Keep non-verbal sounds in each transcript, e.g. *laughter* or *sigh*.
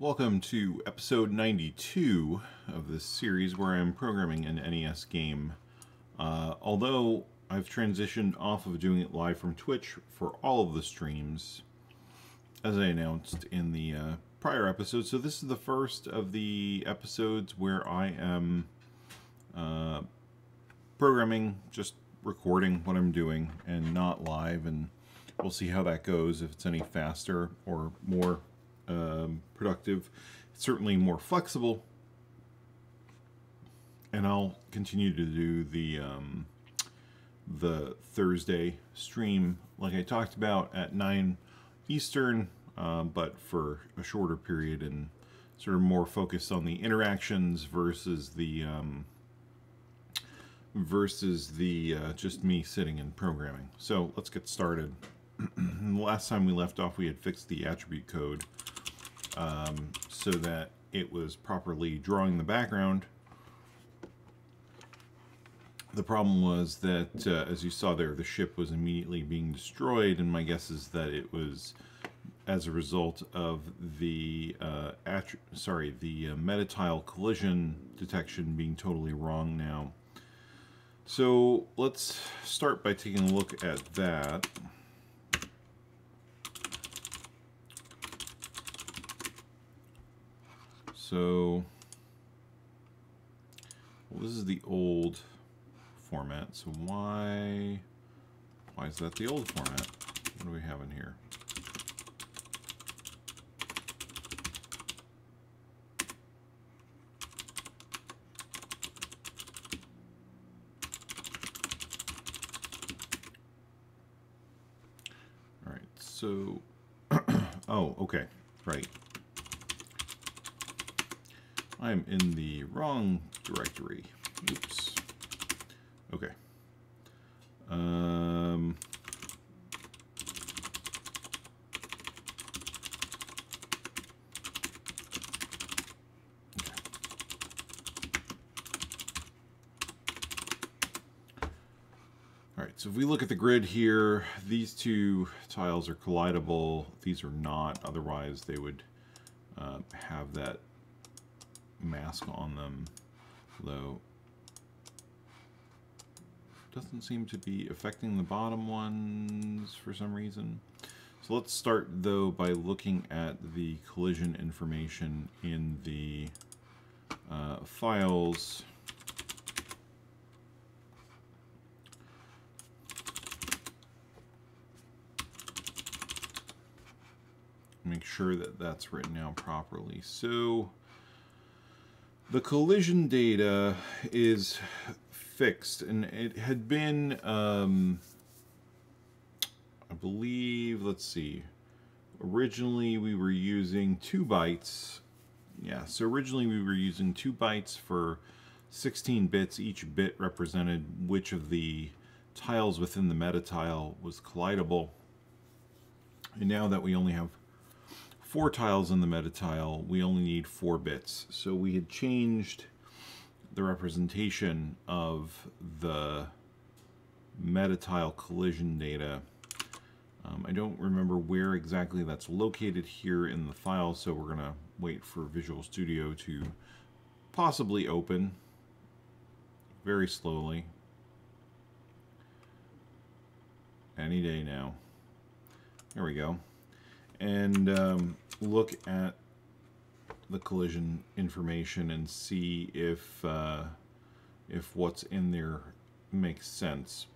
Welcome to episode 92 of this series where I'm programming an NES game. Uh, although I've transitioned off of doing it live from Twitch for all of the streams, as I announced in the uh, prior episode. So this is the first of the episodes where I am uh, programming, just recording what I'm doing and not live and we'll see how that goes if it's any faster or more um, productive certainly more flexible and I'll continue to do the um, the Thursday stream like I talked about at 9 Eastern uh, but for a shorter period and sort of more focused on the interactions versus the um, versus the uh, just me sitting and programming. So let's get started. *clears throat* last time we left off we had fixed the attribute code um, so that it was properly drawing the background. The problem was that, uh, as you saw there, the ship was immediately being destroyed, and my guess is that it was as a result of the uh, sorry the uh, metatile collision detection being totally wrong now. So let's start by taking a look at that. So well, this is the old format. So why why is that the old format? What do we have in here? All right. So *clears throat* oh, okay. Right. I'm in the wrong directory. Oops. Okay. Um, All right, so if we look at the grid here, these two tiles are collidable. These are not, otherwise they would uh, have that mask on them, though doesn't seem to be affecting the bottom ones for some reason. So let's start though by looking at the collision information in the uh, files. Make sure that that's written down properly. So the collision data is fixed, and it had been, um, I believe, let's see, originally we were using two bytes. Yeah, so originally we were using two bytes for 16 bits. Each bit represented which of the tiles within the meta tile was collidable. And now that we only have four tiles in the meta tile, we only need four bits. So we had changed the representation of the meta tile collision data. Um, I don't remember where exactly that's located here in the file, so we're going to wait for Visual Studio to possibly open very slowly. Any day now. There we go and um, look at the collision information and see if uh, if what's in there makes sense.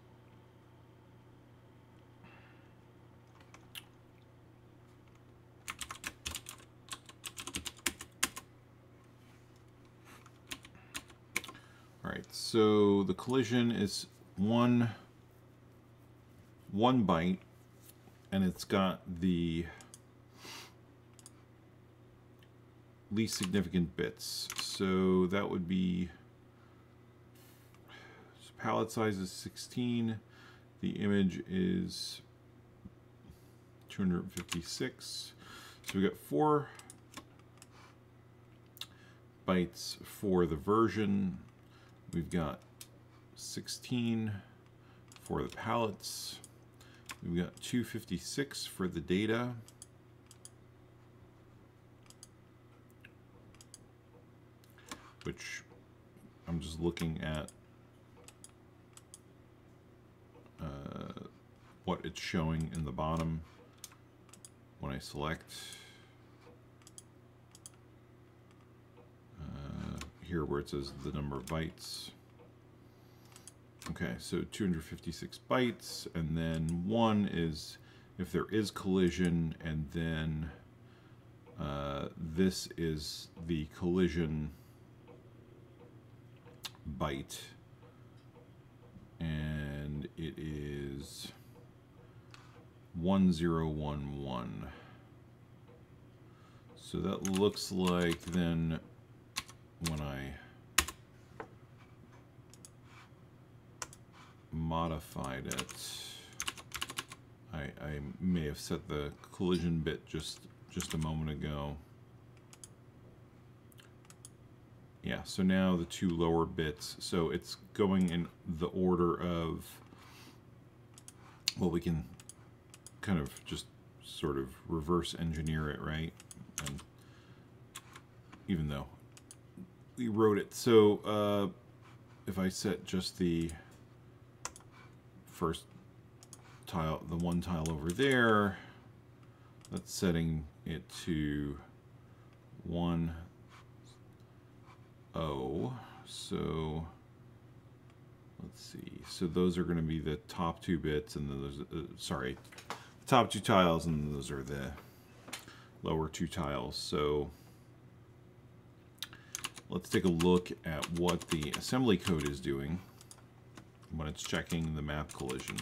All right, so the collision is one one byte, and it's got the least significant bits. So that would be so palette size is 16. The image is 256. So we got four bytes for the version. We've got 16 for the palettes. We've got 256 for the data. Which I'm just looking at uh, what it's showing in the bottom when I select uh, here where it says the number of bytes. Okay, so 256 bytes, and then one is if there is collision, and then uh, this is the collision byte, and it is 1011. So that looks like then when I modified it, I, I may have set the collision bit just just a moment ago. Yeah, so now the two lower bits, so it's going in the order of, well, we can kind of just sort of reverse engineer it, right? And even though we wrote it, so uh, if I set just the first tile, the one tile over there, that's setting it to 1, 0. So let's see. So those are going to be the top two bits, and then those, uh, sorry, the top two tiles, and those are the lower two tiles. So let's take a look at what the assembly code is doing when it's checking the map collision.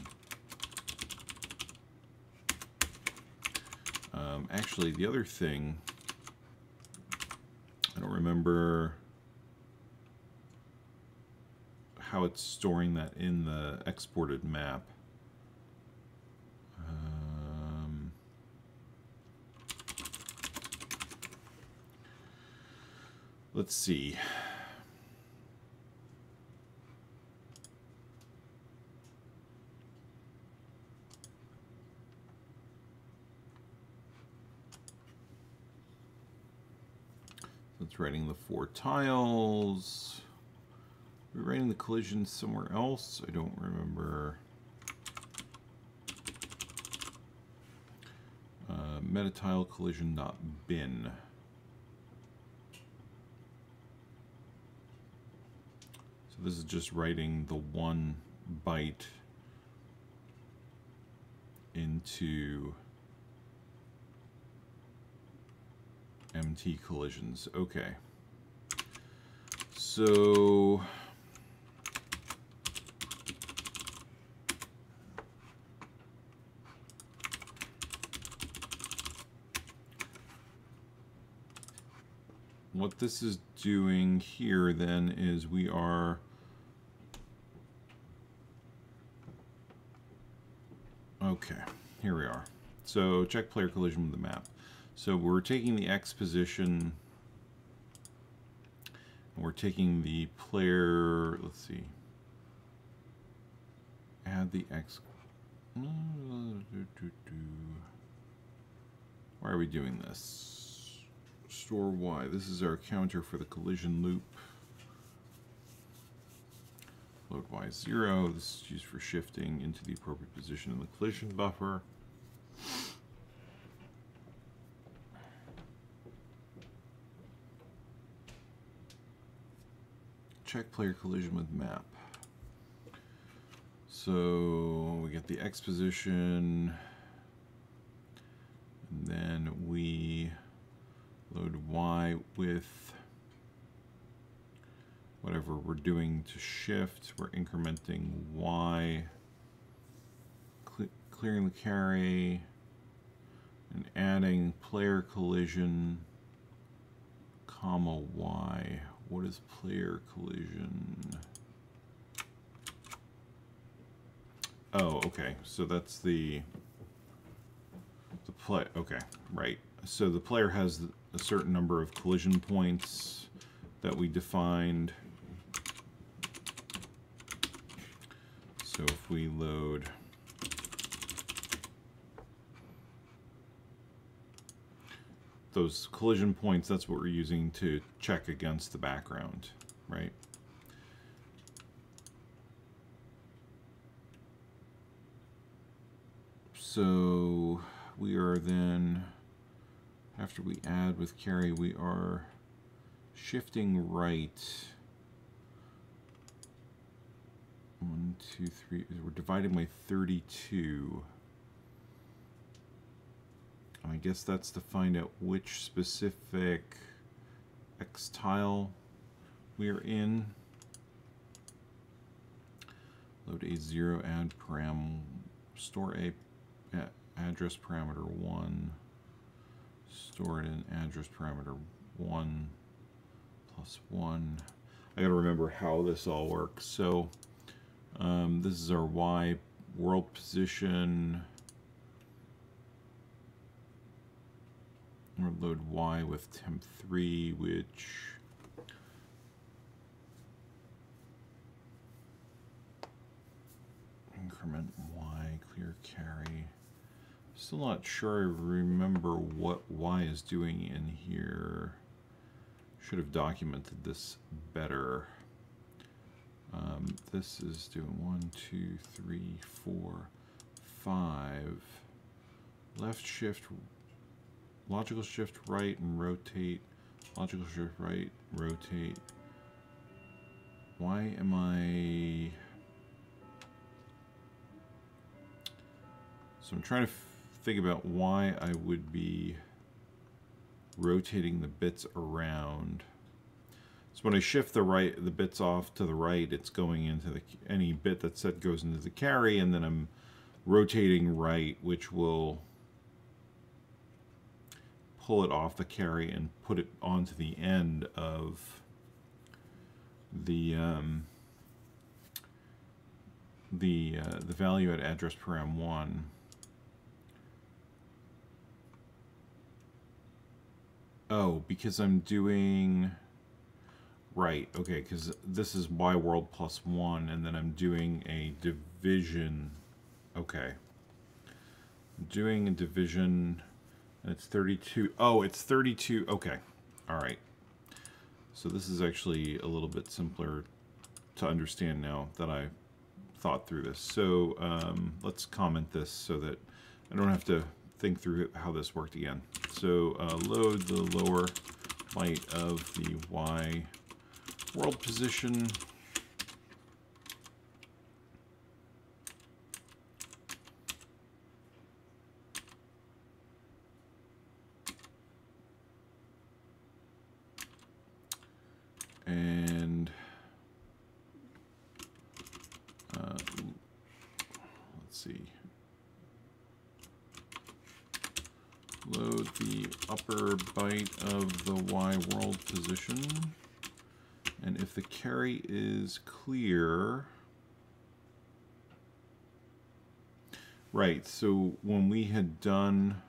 Um, actually, the other thing, I don't remember how it's storing that in the exported map. Um, let's see. It's writing the four tiles. We're writing the collision somewhere else. I don't remember. Uh, metatile collision not bin. So this is just writing the one byte into MT collisions. Okay. So what this is doing here then is we are okay here we are. So check player collision with the map. So we're taking the X position, we're taking the player, let's see, add the X, mm, why are we doing this? Store Y, this is our counter for the collision loop. Load Y0, this is used for shifting into the appropriate position in the collision buffer. check player collision with map. So we get the X position, and then we load With whatever we're doing to shift. We're incrementing Y, cle clearing the carry, and adding player collision, comma Y. What is player collision? Oh, okay. So that's the the play. Okay, right. So the player has a certain number of collision points that we defined. So if we load those collision points, that's what we're using to check against the background, right? So we are then, after we add with carry, we are shifting right. One, two, three, we're dividing by 32. I guess that's to find out which specific X tile we're in. Load a zero add param, store a address parameter 1, store it in address parameter 1 plus 1. I gotta remember how this all works. So um, this is our Y world position. We'll load Y with temp3, which increment Y, clear carry. Still not sure I remember what Y is doing in here. Should have documented this better. Um, this is doing one, two, three, four, five. Left shift, logical shift right and rotate. Logical shift right, rotate. Why am I... So I'm trying to think about why I would be rotating the bits around. So when I shift the right, the bits off to the right, it's going into the any bit that set goes into the carry, and then I'm rotating right, which will pull it off the carry and put it onto the end of the um, the uh, the value at address param one. Oh, because I'm doing... Right, okay, because this is y world plus 1, and then I'm doing a division. Okay. I'm doing a division, and it's 32. Oh, it's 32. Okay. All right. So this is actually a little bit simpler to understand now that I thought through this. So um, let's comment this so that I don't have to think through how this worked again. So uh, load the lower light of the Y world position. And uh, let's see. load the upper byte of the Y world position. And if the carry is clear, right, so when we had done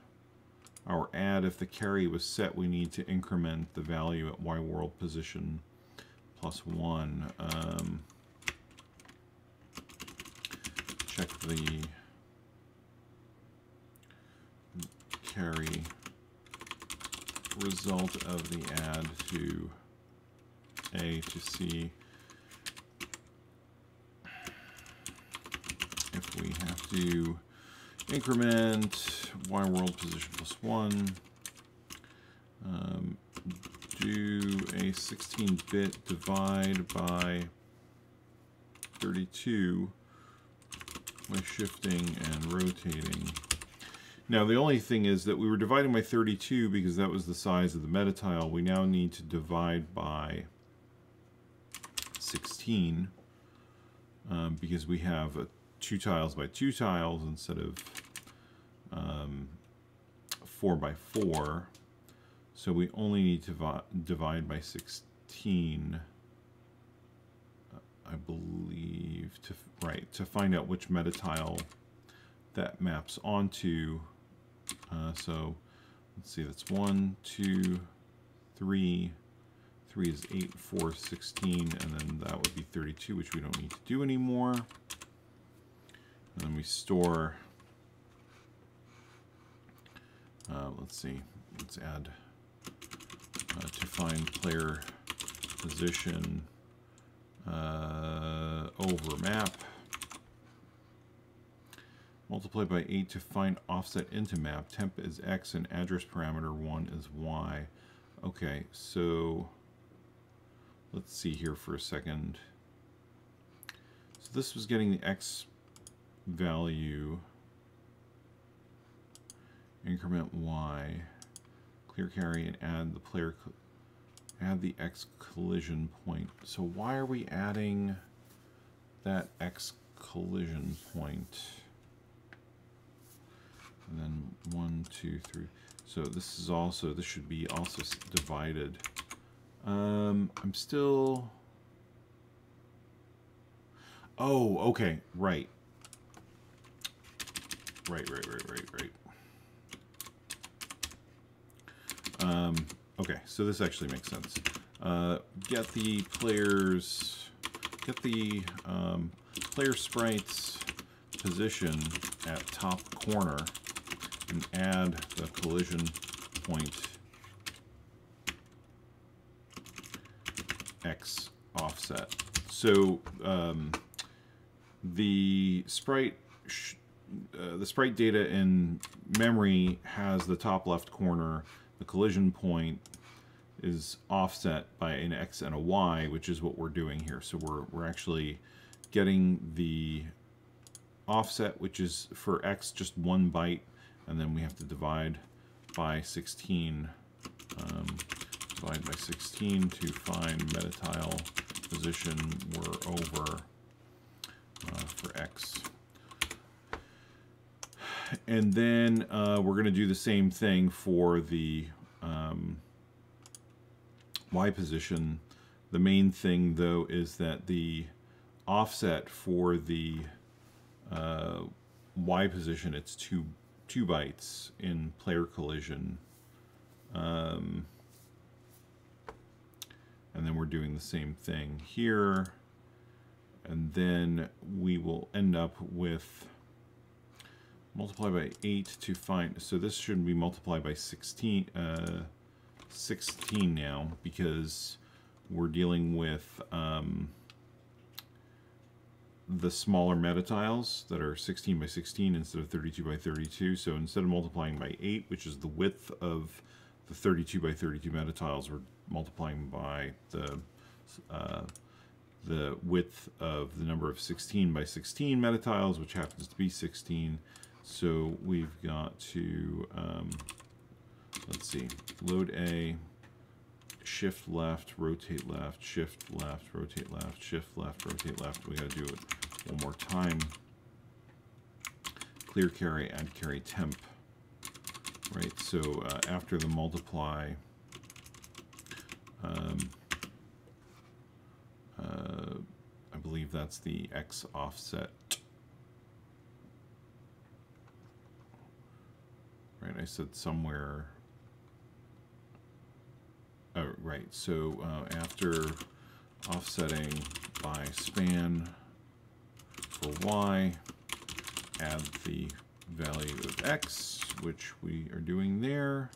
our add, if the carry was set, we need to increment the value at Y world position plus one. Um, check the carry result of the add to A to see if we have to increment y world position plus one, um, do a 16-bit divide by 32 by shifting and rotating. Now the only thing is that we were dividing by 32 because that was the size of the meta tile. We now need to divide by 16 um, because we have two tiles by two tiles instead of um, four by four. So we only need to divide by 16, uh, I believe, to right to find out which meta tile that maps onto uh, so let's see, that's one, two, three. Three is eight, four, 16, and then that would be 32, which we don't need to do anymore. And then we store, uh, let's see, let's add uh, to find player position uh, over map. Multiply by 8 to find offset into map. Temp is x and address parameter 1 is y. Okay, so let's see here for a second. So this was getting the x value, increment y, clear carry and add the player, add the x collision point. So why are we adding that x collision point? And then one, two, three. So this is also, this should be also divided. Um, I'm still... Oh, okay, right. Right, right, right, right, right. Um, okay, so this actually makes sense. Uh, get the players, get the um, player sprites position at top corner and add the collision point x offset. So um, the sprite uh, the sprite data in memory has the top left corner. The collision point is offset by an x and a y, which is what we're doing here. So we're we're actually getting the offset, which is for x just one byte and then we have to divide by 16 um, divide by 16 to find metatile position we're over uh, for x and then uh, we're going to do the same thing for the um, y position the main thing though is that the offset for the uh, y position it's two two bytes in player collision. Um, and then we're doing the same thing here. And then we will end up with multiply by 8 to find, so this should be multiplied by 16, uh, 16 now because we're dealing with um, the smaller metatiles that are 16 by 16 instead of 32 by 32. So instead of multiplying by 8, which is the width of the 32 by 32 metatiles, we're multiplying by the uh, the width of the number of 16 by 16 metatiles, which happens to be 16. So we've got to, um, let's see, load A, shift left, rotate left, shift left, rotate left, shift left, rotate left. We got to do it one more time. Clear carry, add carry temp. Right, so uh, after the multiply, um, uh, I believe that's the x offset. Right, I said somewhere Oh, right, so uh, after offsetting by span for y, add the value of x, which we are doing there.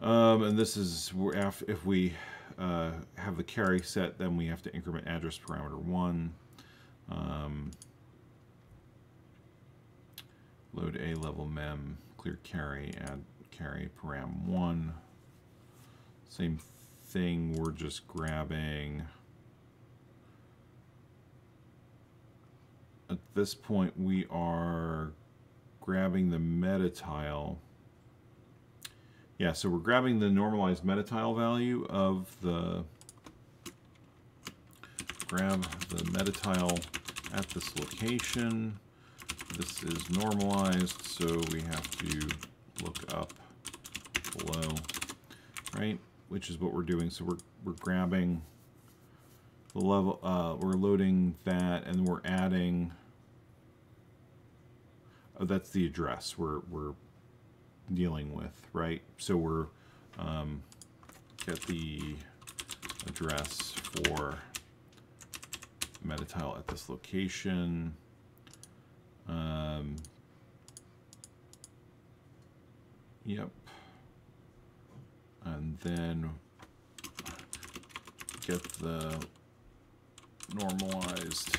Um, and this is if we uh, have the carry set, then we have to increment address parameter 1. Um, load a level mem, clear carry, add carry param 1. Same thing, we're just grabbing... At this point, we are grabbing the meta tile. Yeah, so we're grabbing the normalized meta tile value of the... Grab the meta tile at this location. This is normalized, so we have to look up below, right? which is what we're doing. So we're, we're grabbing the level, uh, we're loading that and we're adding, oh, that's the address we're, we're dealing with, right? So we're, um, get the address for metatile at this location. Um, yep. And then get the normalized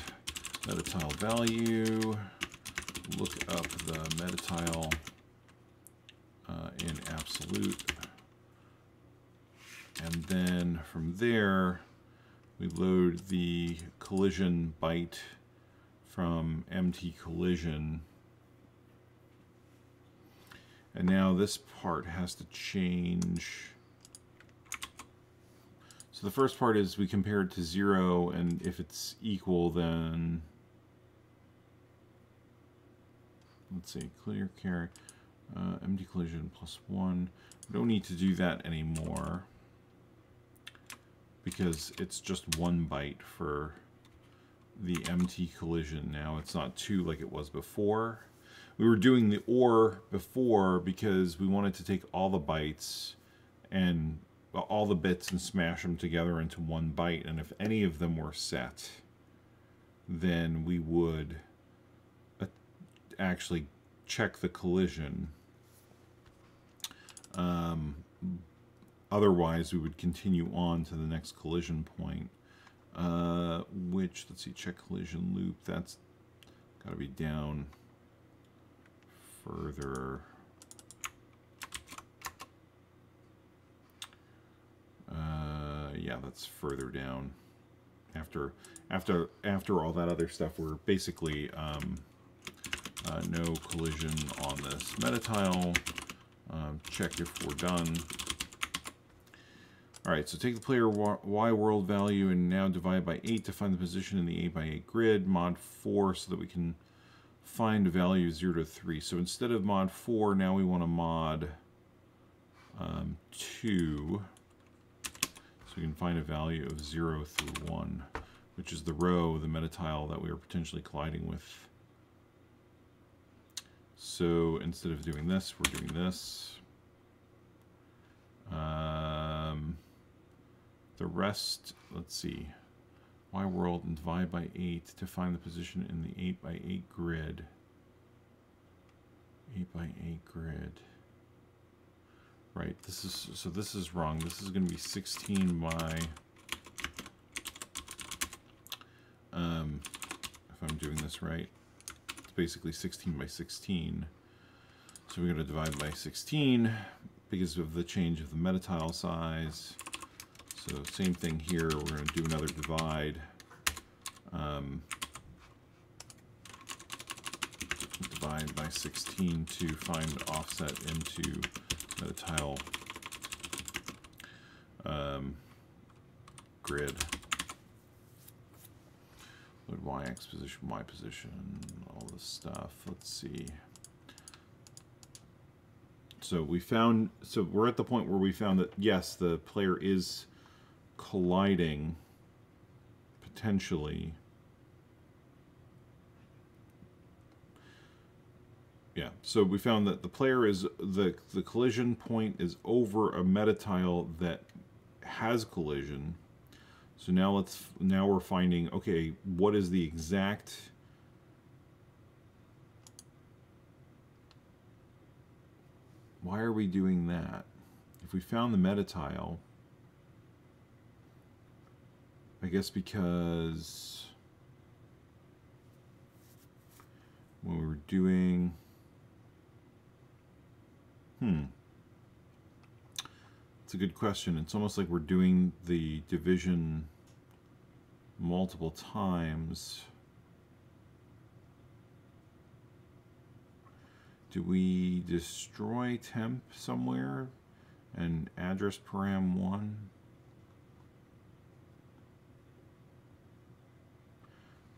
metatile value, look up the metatile uh, in absolute, and then from there we load the collision byte from MT collision. And now this part has to change. So the first part is we compare it to zero, and if it's equal, then let's see, clear carry, uh, MT collision plus one. We don't need to do that anymore because it's just one byte for the MT collision now. It's not two like it was before. We were doing the OR before because we wanted to take all the bytes and all the bits and smash them together into one byte. And if any of them were set, then we would uh, actually check the collision. Um, otherwise, we would continue on to the next collision point. Uh, which, let's see, check collision loop, that's got to be down further. Uh, yeah, that's further down. After, after, after all that other stuff, we're basically um, uh, no collision on this metatile. Um, check if we're done. Alright, so take the player Y world value and now divide by 8 to find the position in the 8 by 8 grid. Mod 4 so that we can find a value 0 to 3. So instead of mod 4, now we want to mod um, 2. So we can find a value of 0 through 1, which is the row, the metatile that we are potentially colliding with. So instead of doing this, we're doing this. Um, the rest, let's see, y world and divide by 8 to find the position in the 8 by 8 grid. 8 by 8 grid. Right, this is, so this is wrong. This is going to be 16 by, um, if I'm doing this right, basically 16 by 16. So we're going to divide by 16 because of the change of the metatile size. So same thing here, we're going to do another divide. Um, divide by 16 to find offset into the tile um, grid. Load y x position, y position, all this stuff. Let's see. So we found, so we're at the point where we found that yes, the player is colliding potentially. Yeah, so we found that the player is, the, the collision point is over a metatile that has collision. So now let's, now we're finding, okay, what is the exact why are we doing that? If we found the metatile, I guess because when we were doing, hmm, it's a good question. It's almost like we're doing the division multiple times. Do we destroy temp somewhere and address param 1?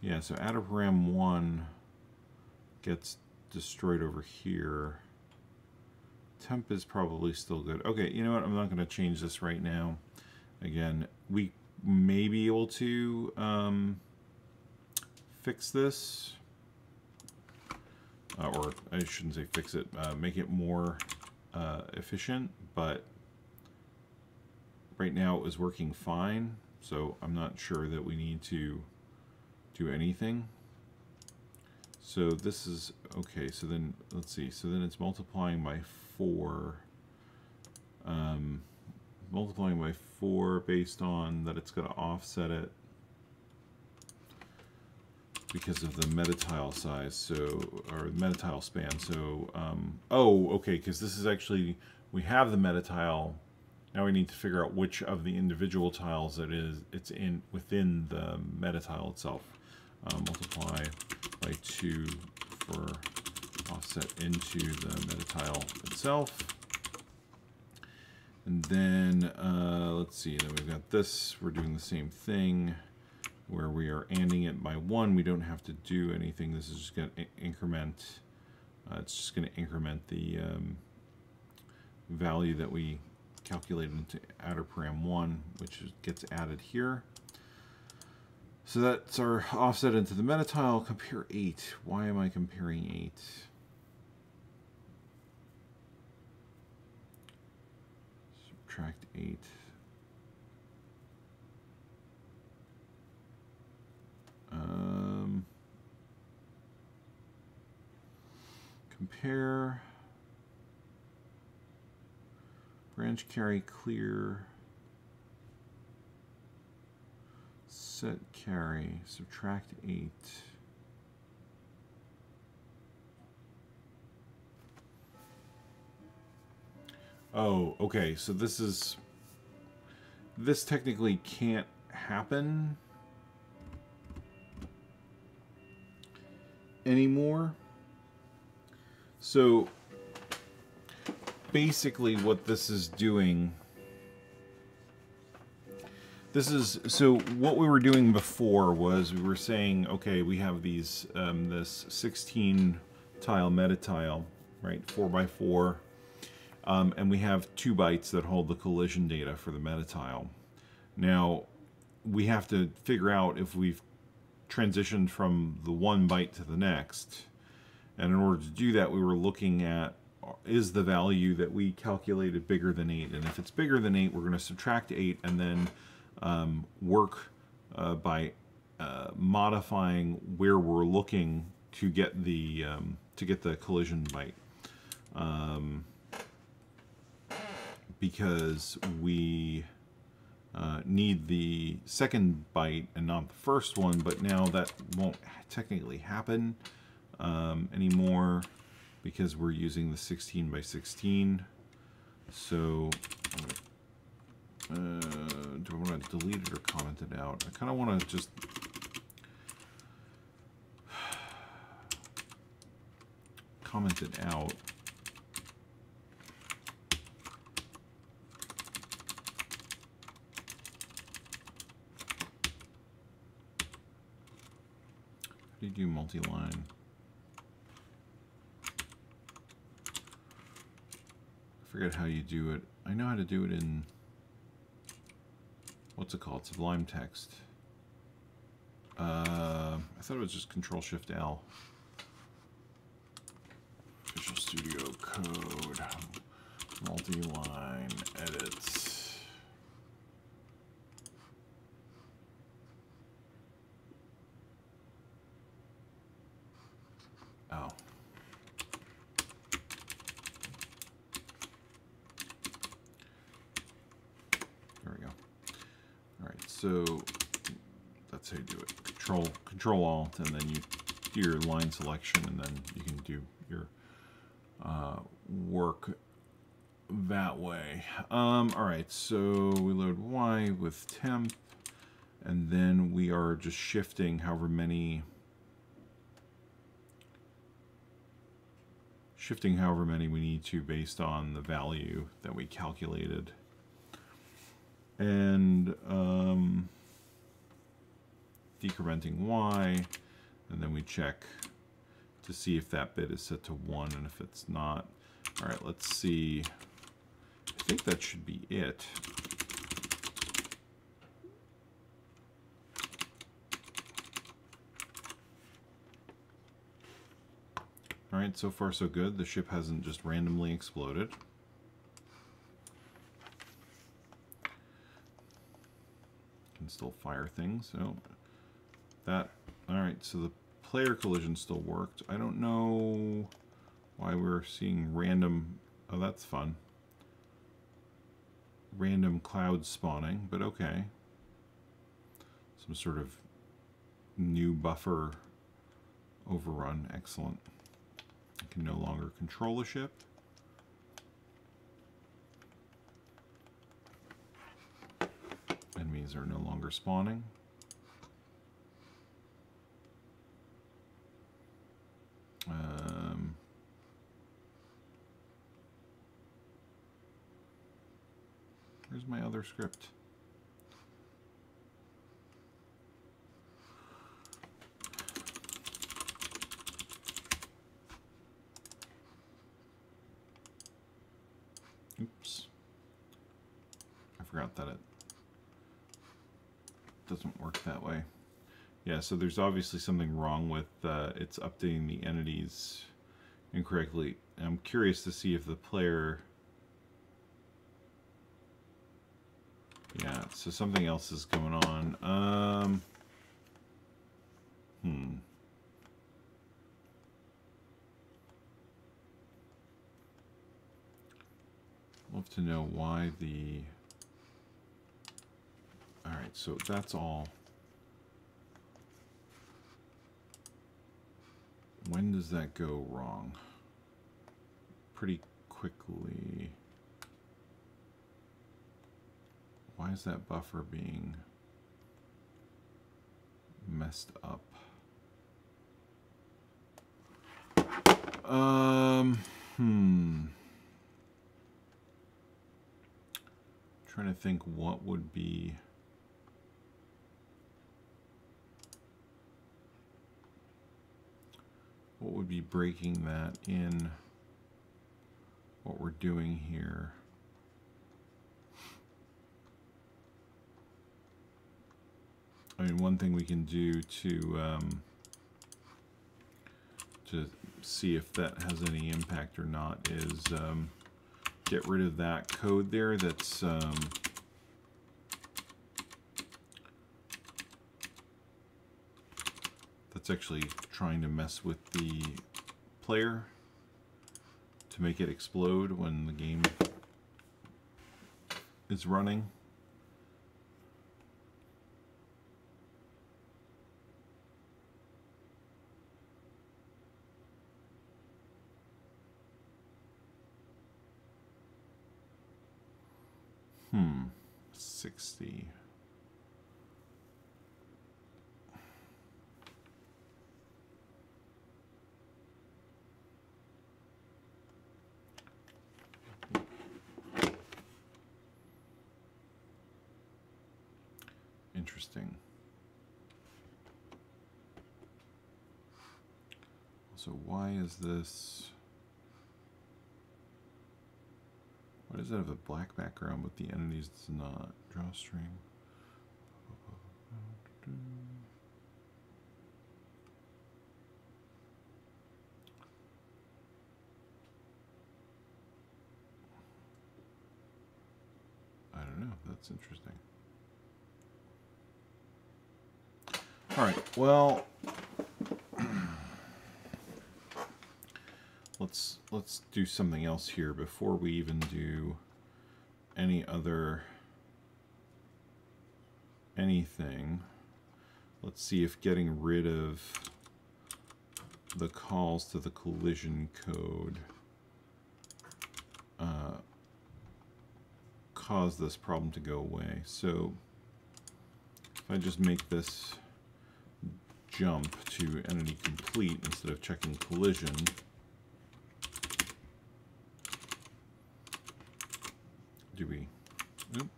Yeah, so Adaparam 1 gets destroyed over here. Temp is probably still good. Okay, you know what? I'm not going to change this right now. Again, we may be able to um, fix this. Uh, or I shouldn't say fix it, uh, make it more uh, efficient, but right now it was working fine, so I'm not sure that we need to do anything. So this is, okay, so then, let's see, so then it's multiplying by 4. Um, multiplying by 4 based on that it's going to offset it because of the metatile size, so, or metatile span. So, um, oh, okay, because this is actually, we have the metatile. Now we need to figure out which of the individual tiles it is, it's in within the metatile itself. Uh, multiply by 2 for offset into the metatile itself. And then, uh, let's see, then we've got this, we're doing the same thing where we are anding it by one. We don't have to do anything. This is just going to increment. Uh, it's just going to increment the um, value that we calculated into adder param 1, which gets added here. So that's our offset into the metatile. Compare 8. Why am I comparing 8? Subtract 8. Um, compare. Branch carry clear. Set carry subtract 8 oh okay so this is this technically can't happen anymore. So basically what this is doing this is so what we were doing before was we were saying okay we have these um, this 16 tile meta tile right 4 by 4 um, and we have two bytes that hold the collision data for the meta tile now we have to figure out if we've transitioned from the one byte to the next. And in order to do that, we were looking at is the value that we calculated bigger than 8? And if it's bigger than 8, we're going to subtract 8 and then um, work uh, by uh, modifying where we're looking to get the um, to get the collision byte. Um, because we uh, need the second byte and not the first one, but now that won't technically happen um, anymore because we're using the 16 by 16. So, uh, do I want to delete it or comment it out? I kind of want to just *sighs* comment it out. Do multi-line? I forget how you do it. I know how to do it in, what's it called? Sublime Text. Uh, I thought it was just Control Shift L. Visual Studio Code, multi-line edits. So that's how you do it. Control Alt, and then you do your line selection, and then you can do your uh, work that way. Um, all right, so we load Y with temp, and then we are just shifting however many shifting however many we need to based on the value that we calculated and um, decrementing y, and then we check to see if that bit is set to 1, and if it's not, all right, let's see. I think that should be it. All right, so far so good. The ship hasn't just randomly exploded. can still fire things. So that, all right, so the player collision still worked. I don't know why we're seeing random, oh, that's fun. random cloud spawning, but okay. Some sort of new buffer overrun. Excellent. I can no longer control a ship. Enemies are no longer spawning. Where's my other script? Oops. I forgot that it doesn't work that way. Yeah, so there's obviously something wrong with uh, it's updating the entities incorrectly. I'm curious to see if the player... Yeah, so something else is going on. Um, hmm. Love to know why the... Alright, so that's all. When does that go wrong? Pretty quickly. Why is that buffer being messed up? Um, hmm. Trying to think what would be what would be breaking that in what we're doing here. I mean, one thing we can do to um, to see if that has any impact or not is um, get rid of that code there that's um, that's actually trying to mess with the player to make it explode when the game is running. Hmm, 60. Interesting. So why is this... does it have a black background but the entities does not? Draw string. I don't know. That's interesting. All right. Well, let's let's do something else here before we even do any other anything. Let's see if getting rid of the calls to the collision code uh, cause this problem to go away. So if I just make this jump to entity complete instead of checking collision, do we, do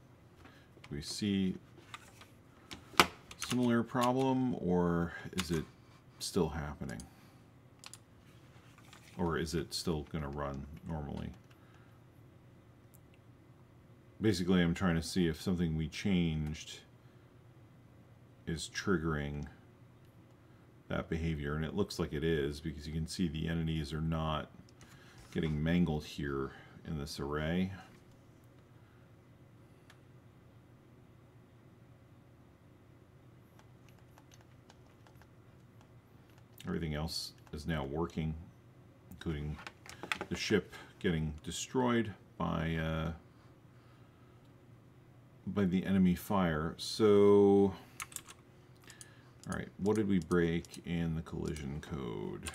we see similar problem or is it still happening? Or is it still going to run normally? Basically, I'm trying to see if something we changed is triggering that behavior, and it looks like it is because you can see the entities are not getting mangled here in this array. Everything else is now working, including the ship getting destroyed by uh, by the enemy fire. So, all right, what did we break in the collision code?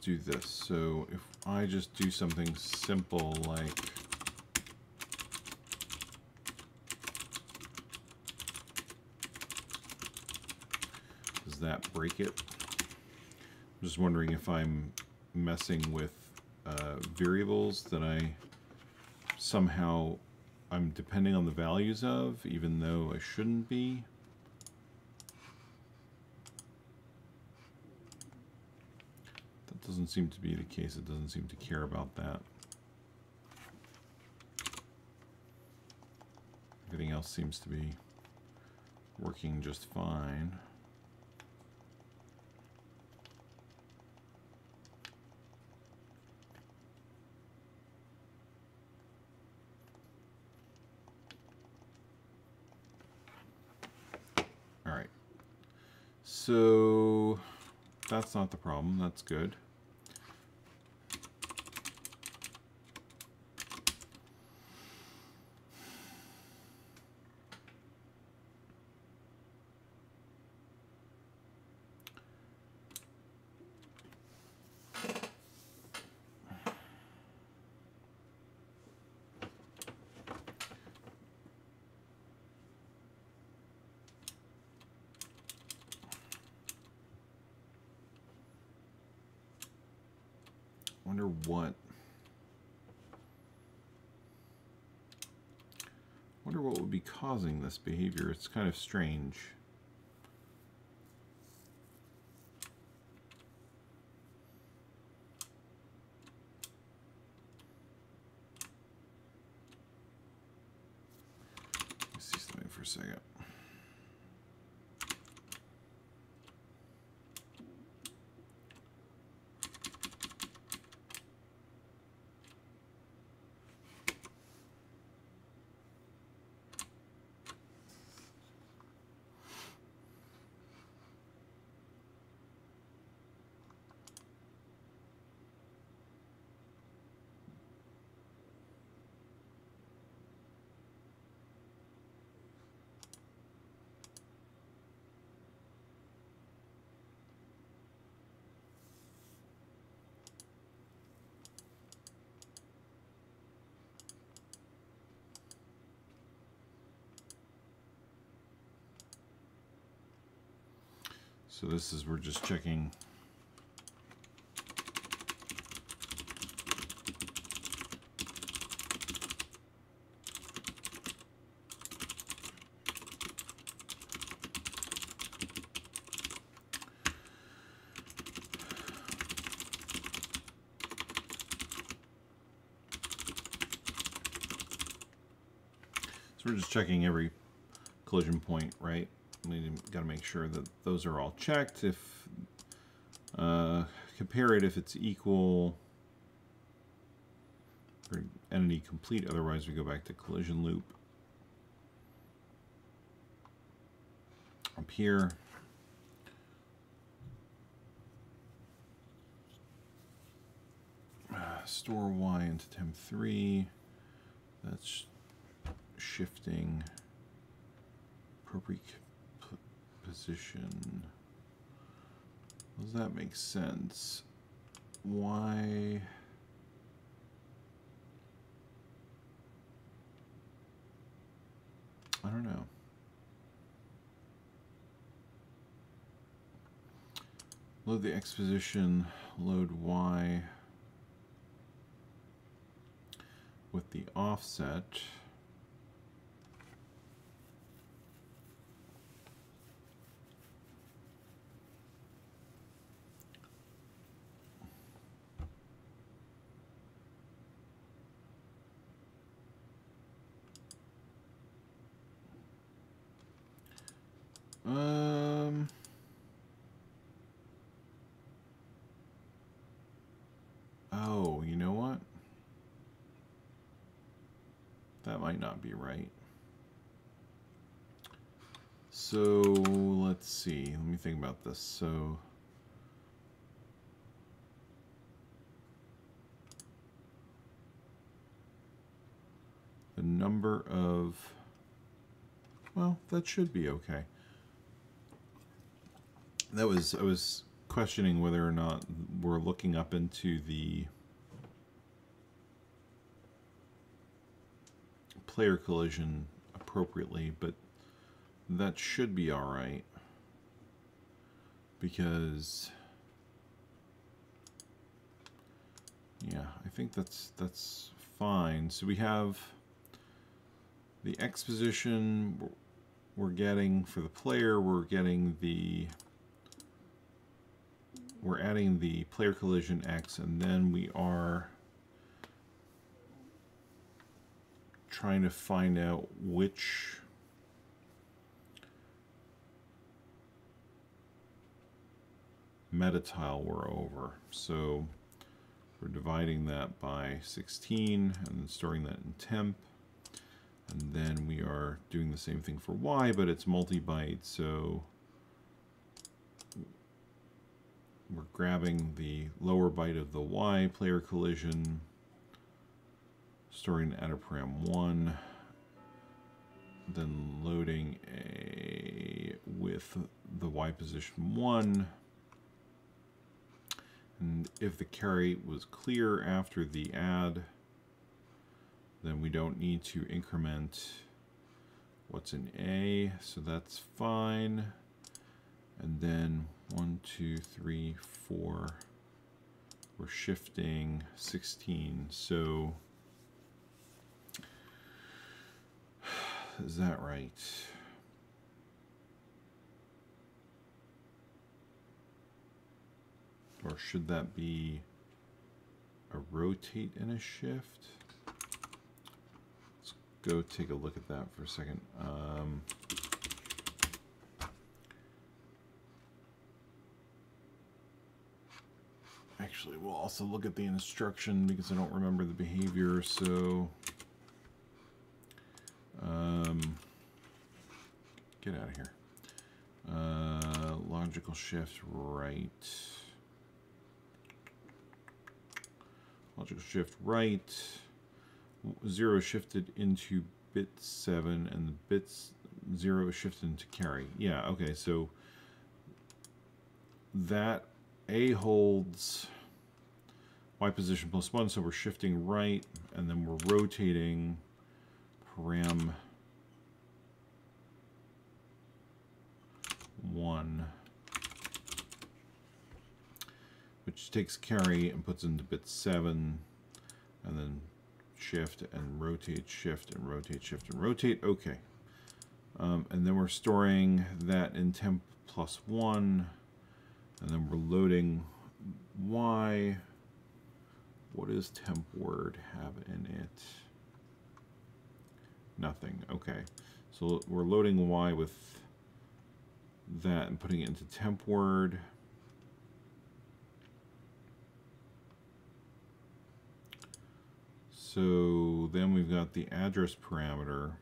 Do this. So if I just do something simple like does that break it? I'm just wondering if I'm messing with uh, variables that I somehow I'm depending on the values of, even though I shouldn't be. That doesn't seem to be the case. It doesn't seem to care about that. Everything else seems to be working just fine. All right. So that's not the problem. That's good. Wonder what. Wonder what would be causing this behavior. It's kind of strange. See something for a second. So this is, we're just checking. So we're just checking every collision point, right? We got to make sure that those are all checked. If uh, compare it if it's equal or entity complete. Otherwise, we go back to collision loop. Up here. Uh, store y into temp3. That's shifting appropriate position. Does that make sense? Why? I don't know. Load the X position, load Y with the offset. Um. Oh, you know what? That might not be right. So let's see. Let me think about this. So the number of well, that should be okay. That was I was questioning whether or not we're looking up into the player collision appropriately, but that should be all right because yeah, I think that's that's fine. So we have the X position we're getting for the player, we're getting the we're adding the player collision X and then we are trying to find out which meta tile we're over. So we're dividing that by 16 and storing that in temp. And then we are doing the same thing for Y, but it's multi-byte, so we're grabbing the lower byte of the Y player collision, storing at a param 1, then loading a with the Y position 1, and if the carry was clear after the add, then we don't need to increment what's in A, so that's fine. And then one, two, three, four, we're shifting 16. So *sighs* is that right? Or should that be a rotate and a shift? Let's go take a look at that for a second. Um, actually, we'll also look at the instruction because I don't remember the behavior, so... Um, get out of here. Uh, logical shift right. logical shift right, zero shifted into bit seven, and the bits zero shifted into carry. Yeah, okay, so that A holds Y position plus one, so we're shifting right, and then we're rotating param one which takes carry and puts into bit 7, and then shift and rotate, shift and rotate, shift and rotate. Okay. Um, and then we're storing that in temp plus 1, and then we're loading y. What does temp word have in it? Nothing. Okay. So we're loading y with that and putting it into temp word. So then we've got the address parameter.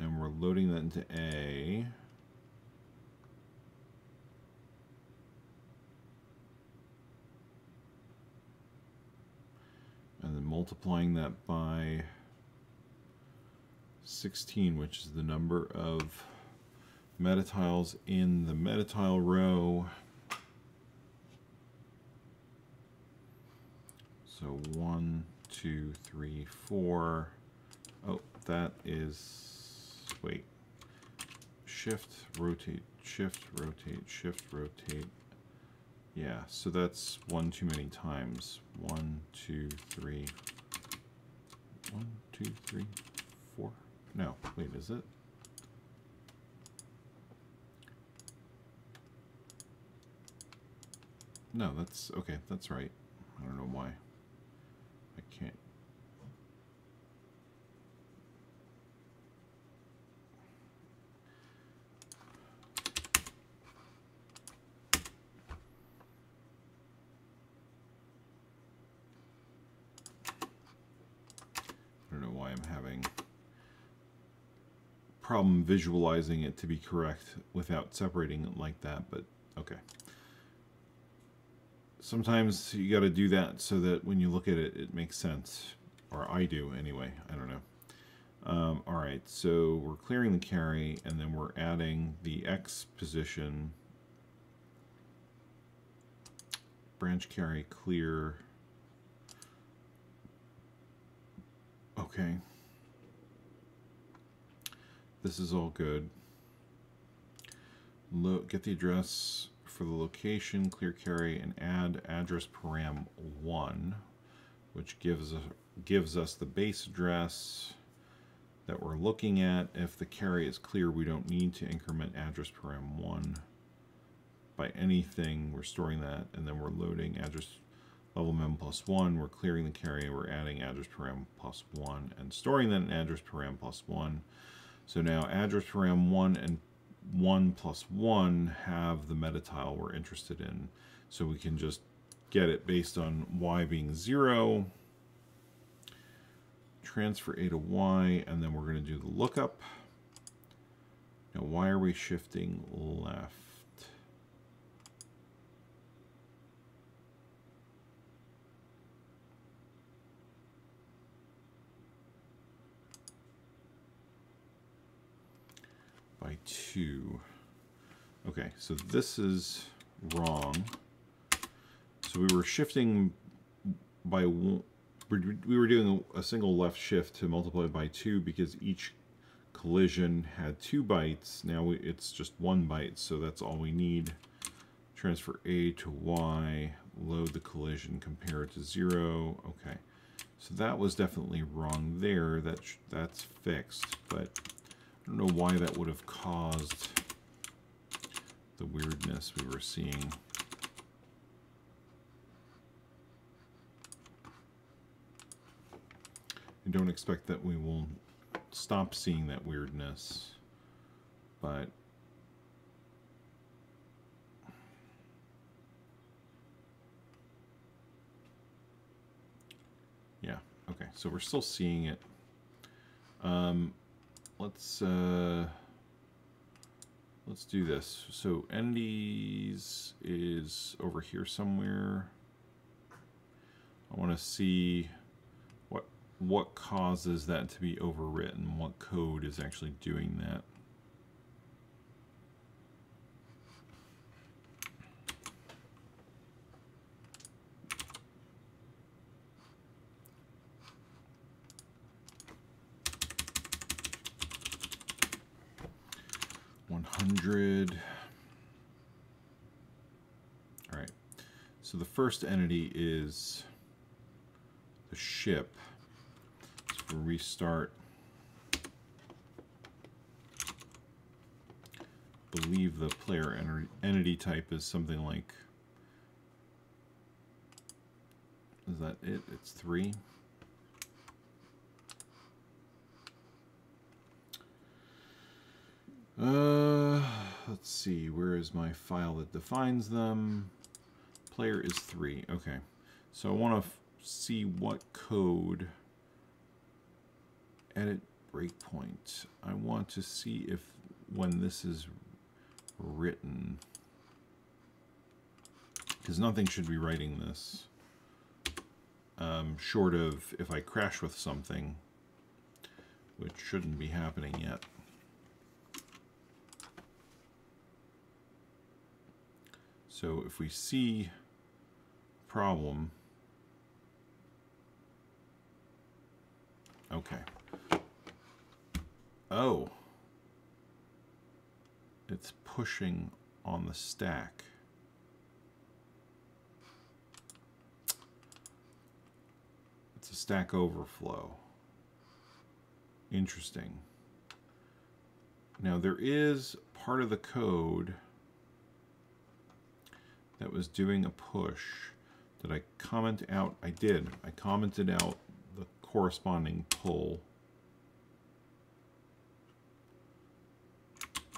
And we're loading that into A. And then multiplying that by 16, which is the number of metatiles in the metatile row. So one, two, three, four. Oh, that is, wait. Shift, rotate, shift, rotate, shift, rotate. Yeah, so that's one too many times. One, two, three. One, two, three, four. No, wait, is it? No, that's, okay, that's right. I don't know why. I'm having problem visualizing it to be correct without separating it like that, but okay. Sometimes you got to do that so that when you look at it, it makes sense. Or I do anyway. I don't know. Um, all right, so we're clearing the carry, and then we're adding the X position. Branch carry clear. Okay. This is all good. Lo get the address for the location, clear carry, and add address param 1, which gives, a, gives us the base address that we're looking at. If the carry is clear, we don't need to increment address param 1 by anything. We're storing that, and then we're loading address level mem plus 1. We're clearing the carry, we're adding address param plus 1, and storing that in address param plus 1. So now address param 1 and 1 plus 1 have the meta tile we're interested in. So we can just get it based on y being 0 transfer A to Y, and then we're going to do the lookup. Now, why are we shifting left? By two. Okay, so this is wrong. So we were shifting by one we were doing a, single left shift to multiply by 2 because each collision had 2 bytes. Now it's just 1 byte, so that's all we need. Transfer A to Y, load the collision, compare it to 0. Okay, so that was definitely wrong there. That That's fixed, but I don't know why that would have caused the weirdness we were seeing. I don't expect that we will stop seeing that weirdness, but yeah, okay, so we're still seeing it. Um, let's uh, let's do this. So entities is over here somewhere. I want to see what what causes that to be overwritten, what code is actually doing that. One hundred. All right. So the first entity is the ship. Restart. believe the player entity type is something like is that it? It's three? Uh let's see. Where is my file that defines them player is three okay so I want to see what code edit breakpoint. I want to see if when this is written, because nothing should be writing this, um, short of if I crash with something, which shouldn't be happening yet. So if we see problem, okay. Oh. It's pushing on the stack. It's a stack overflow. Interesting. Now there is part of the code that was doing a push. Did I comment out? I did. I commented out the corresponding pull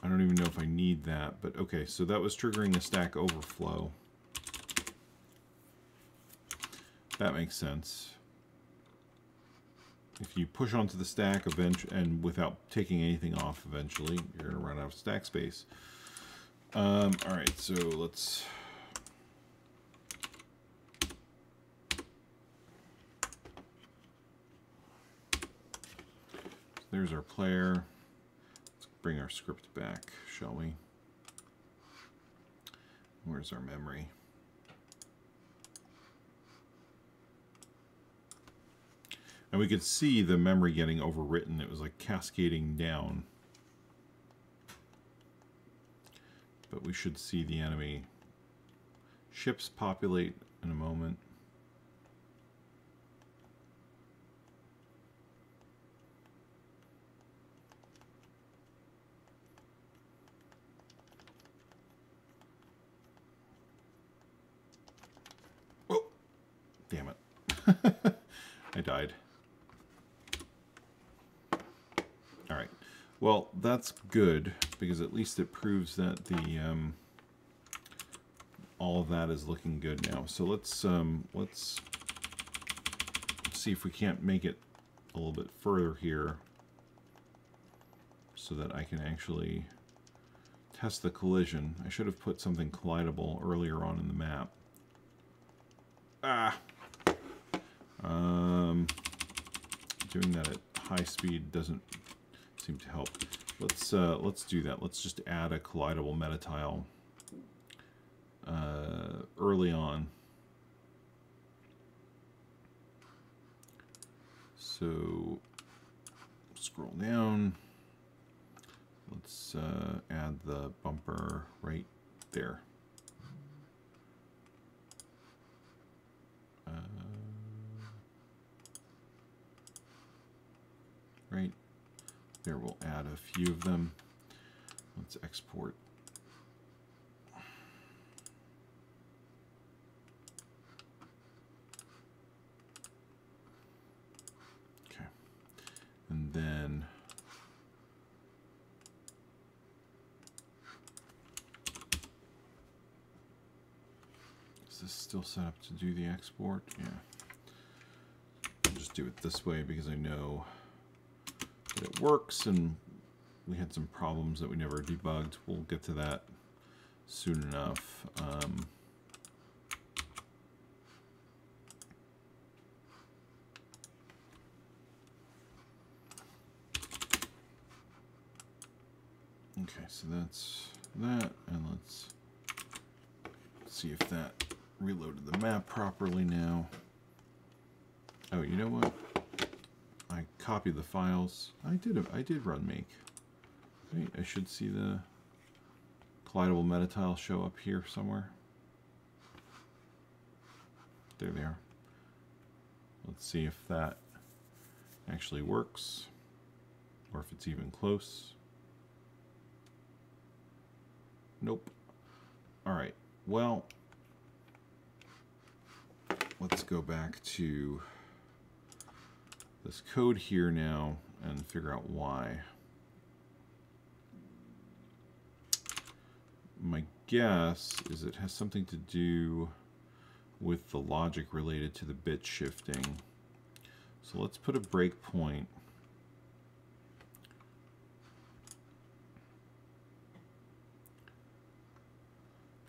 I don't even know if I need that, but okay, so that was triggering a stack overflow. That makes sense. if you push onto the stack event and without taking anything off eventually, you're going to run out of stack space. Um, all right, so let's... There's our player. Let's bring our script back, shall we? Where's our memory? And we could see the memory getting overwritten. It was like cascading down. But we should see the enemy ships populate in a moment. Oh, damn it. *laughs* I died. All right. Well, that's good, because at least it proves that the um, all of that is looking good now. So let's um, let's see if we can't make it a little bit further here so that I can actually test the collision. I should have put something collidable earlier on in the map. Ah! Um, doing that at high speed doesn't seem to help. Let's uh, let's do that. Let's just add a collidable meta tile uh, early on. So scroll down. Let's uh, add the bumper right there. Right there, we'll add a few of them. Let's export. Okay. And then is this still set up to do the export? Yeah. I'll just do it this way because I know it works and we had some problems that we never debugged. We'll get to that soon enough. Um, okay, so that's that, and let's see if that reloaded the map properly now. Oh, you know what? I copy the files. I did I did run make. Wait, I should see the collidable meta tile show up here somewhere. There they are. Let's see if that actually works or if it's even close. Nope. All right. Well, let's go back to this code here now and figure out why. My guess is it has something to do with the logic related to the bit shifting. So let's put a breakpoint.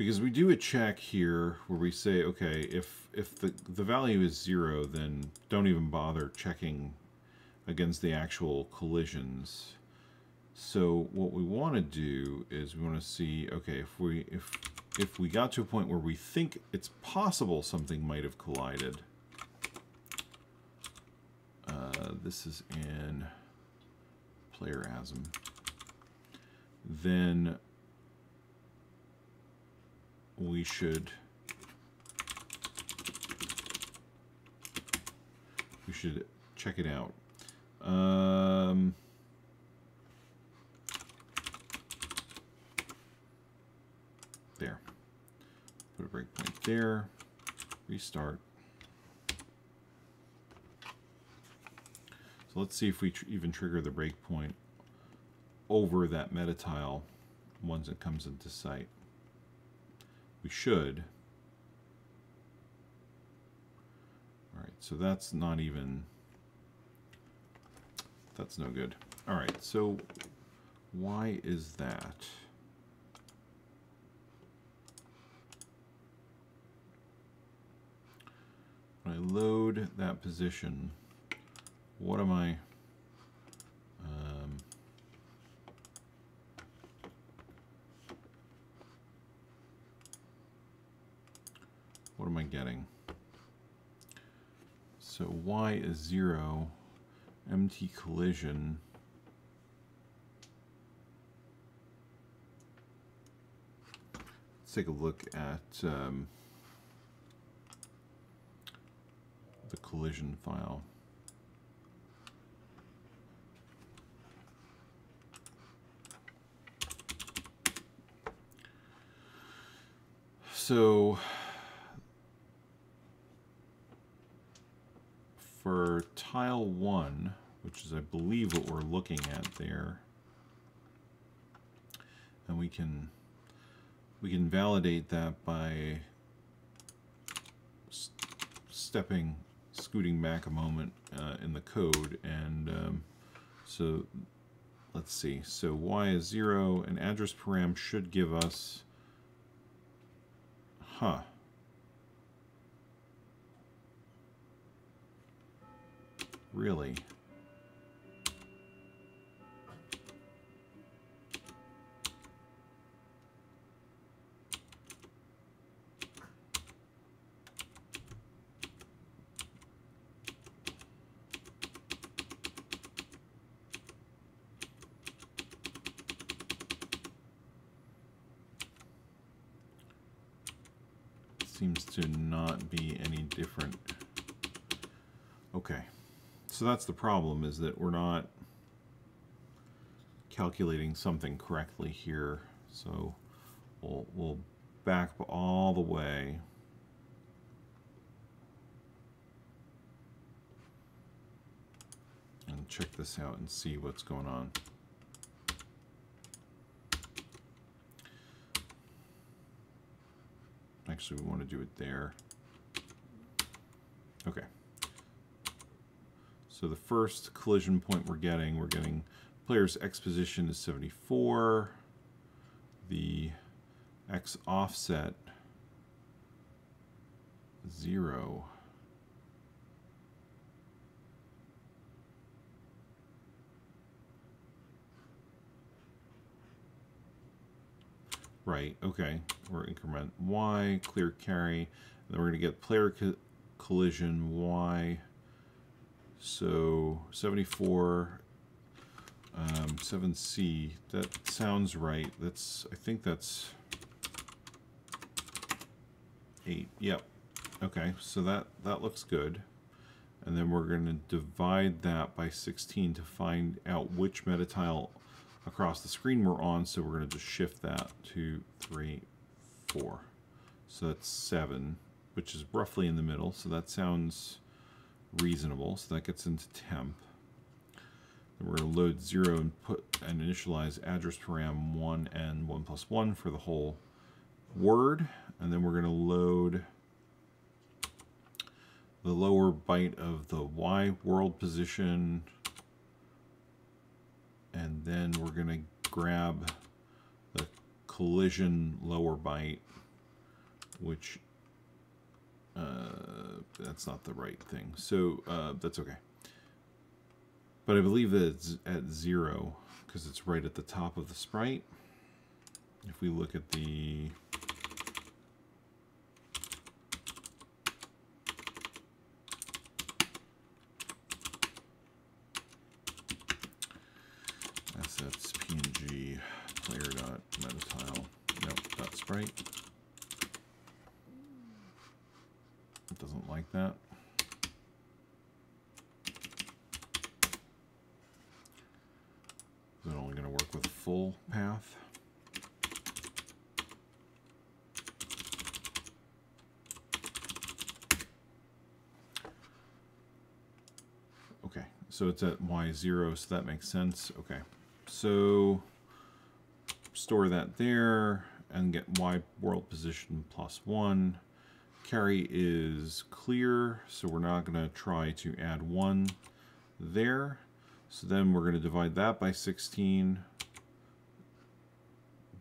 Because we do a check here where we say, okay, if if the, the value is zero, then don't even bother checking against the actual collisions. So what we want to do is we want to see, okay, if we if if we got to a point where we think it's possible something might have collided. Uh, this is in player asm. Then we should we should check it out. Um, there. Put a breakpoint there. Restart. So let's see if we tr even trigger the breakpoint over that meta tile once it comes into sight. We should. All right, so that's not even That's no good. All right, so why is that? When I load that position, what am I... am I getting? So y is 0, MT collision. Let's take a look at um, the collision file. So for tile 1, which is I believe what we're looking at there, and we can we can validate that by st stepping scooting back a moment uh, in the code and um, so let's see. So y is 0 and address param should give us huh really seems to not be any different. Okay, so that's the problem is that we're not calculating something correctly here. So we'll, we'll back all the way. And check this out and see what's going on. Actually, we want to do it there. Okay. So the first collision point we're getting, we're getting player's X position is 74. The X offset, 0. Right, okay. We're increment Y, clear carry. Then we're going to get player co collision Y. So 74, um, 7C. That sounds right. That's, I think that's 8. Yep. Okay, so that, that looks good. And then we're going to divide that by 16 to find out which meta tile across the screen we're on, so we're going to just shift that to 3, 4. So that's 7, which is roughly in the middle, so that sounds reasonable. So that gets into temp. Then we're going to load 0 and put and initialize address param 1 and 1 plus 1 for the whole word. And then we're going to load the lower byte of the Y world position and then we're going to grab the collision lower byte, which uh, that's not the right thing. So uh, that's okay. But I believe that it's at zero because it's right at the top of the sprite. If we look at the So it's at y0, so that makes sense. Okay, so store that there and get y world position plus 1. Carry is clear, so we're not going to try to add 1 there. So then we're going to divide that by 16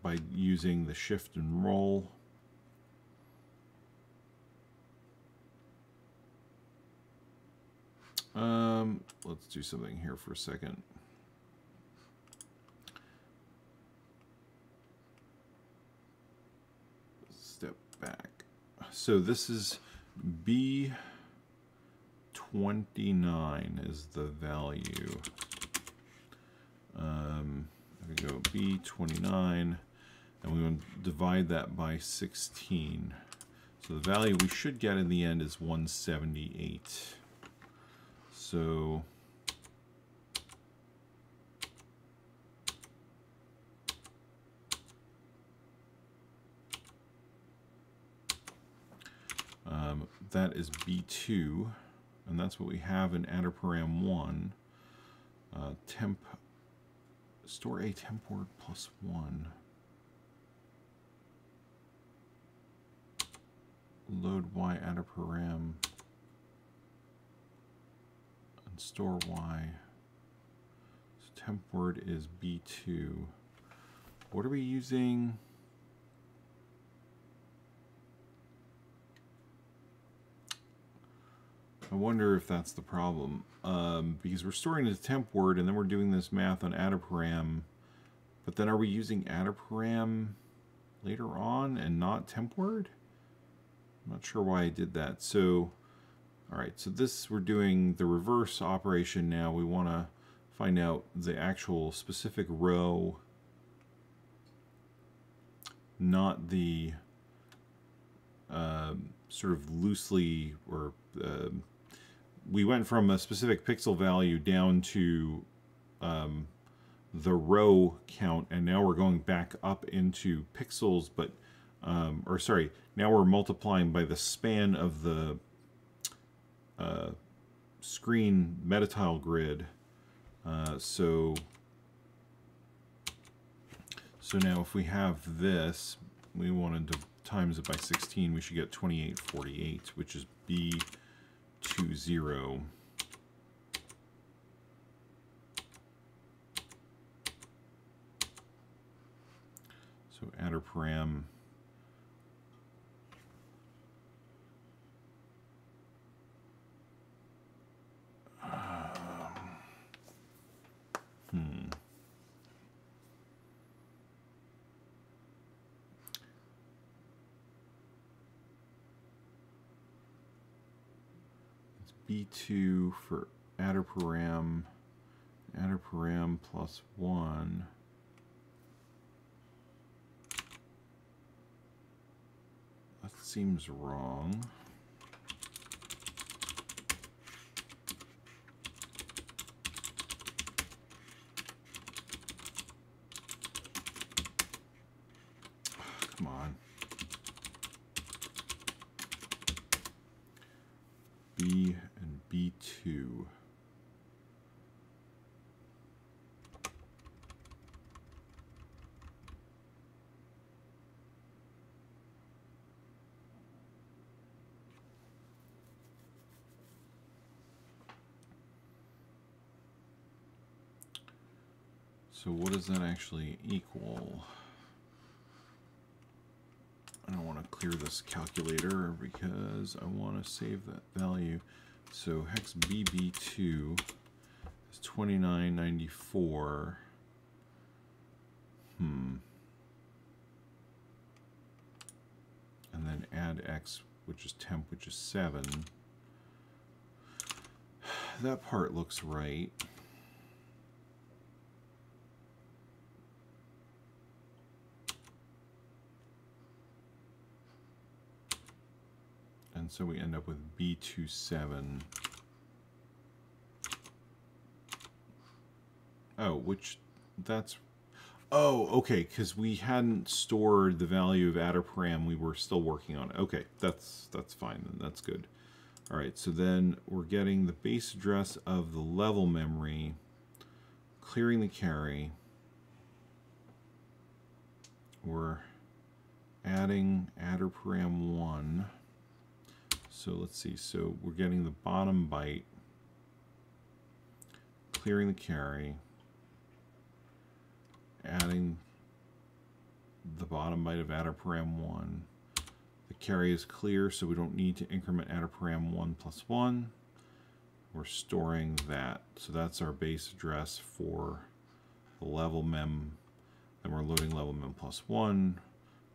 by using the shift and roll. Um, let's do something here for a second. Step back. So this is B29 is the value. Um, we go B29 and we want to divide that by 16. So the value we should get in the end is 178. So um, that is B2, and that's what we have in adderparam 1. Uh, temp, store a temp word plus 1. Load y adderparam store y. So temp word is B2. What are we using? I wonder if that's the problem. Um, because we're storing the temp word and then we're doing this math on adderparam. But then are we using adderparam later on and not temp word? I'm not sure why I did that. So all right, so this, we're doing the reverse operation now. We want to find out the actual specific row, not the uh, sort of loosely, or uh, we went from a specific pixel value down to um, the row count, and now we're going back up into pixels, but, um, or sorry, now we're multiplying by the span of the uh, screen metatile grid. Uh, so, so now if we have this, we wanted to times it by 16, we should get 2848, which is B20. So adderparam Hmm. It's B2 for adderparam, adderparam plus 1. That seems wrong. So what does that actually equal? I don't want to clear this calculator because I want to save that value. So hex BB2 is 2994. Hmm. And then add X, which is temp, which is 7. *sighs* That part looks right. So we end up with B27. Oh, which that's Oh, okay, because we hadn't stored the value of adder param. We were still working on it. Okay, that's that's fine then. That's good. All right, so then we're getting the base address of the level memory, clearing the carry. We're adding adder param 1. So let's see. So we're getting the bottom byte, clearing the carry, adding the bottom byte of adder param 1. The carry is clear, so we don't need to increment adder param 1 plus 1. We're storing that. So that's our base address for the level mem. Then we're loading level mem plus 1,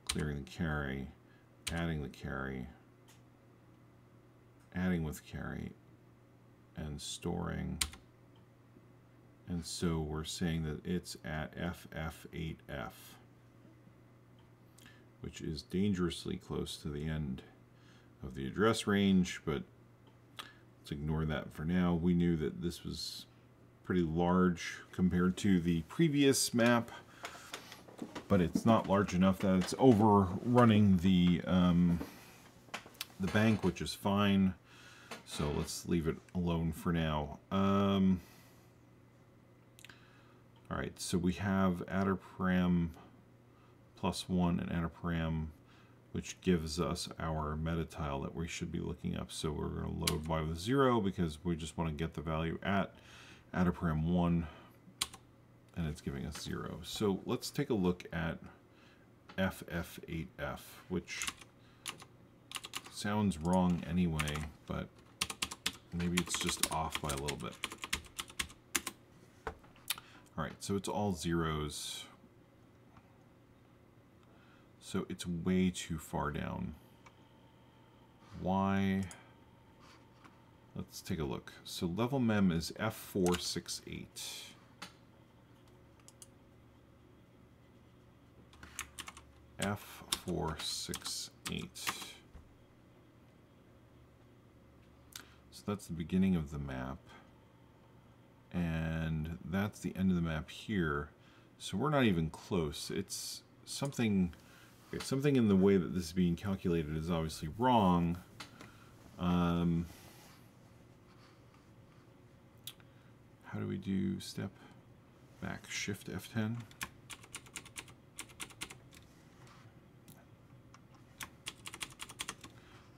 clearing the carry, adding the carry, adding with carry, and storing. And so we're saying that it's at FF8F which is dangerously close to the end of the address range, but let's ignore that for now. We knew that this was pretty large compared to the previous map, but it's not large enough that it's overrunning the um, the bank, which is fine. So let's leave it alone for now. Um, all right, so we have attr_param plus 1 and attr_param, which gives us our meta tile that we should be looking up. So we're going to load y with 0 because we just want to get the value at attr_param 1, and it's giving us 0. So let's take a look at FF8F, which sounds wrong anyway, but maybe it's just off by a little bit. All right, so it's all zeros. So it's way too far down. Why? Let's take a look. So level mem is F468. F468. So that's the beginning of the map. And that's the end of the map here. So we're not even close. It's something something in the way that this is being calculated is obviously wrong. Um, how do we do step back? Shift F10.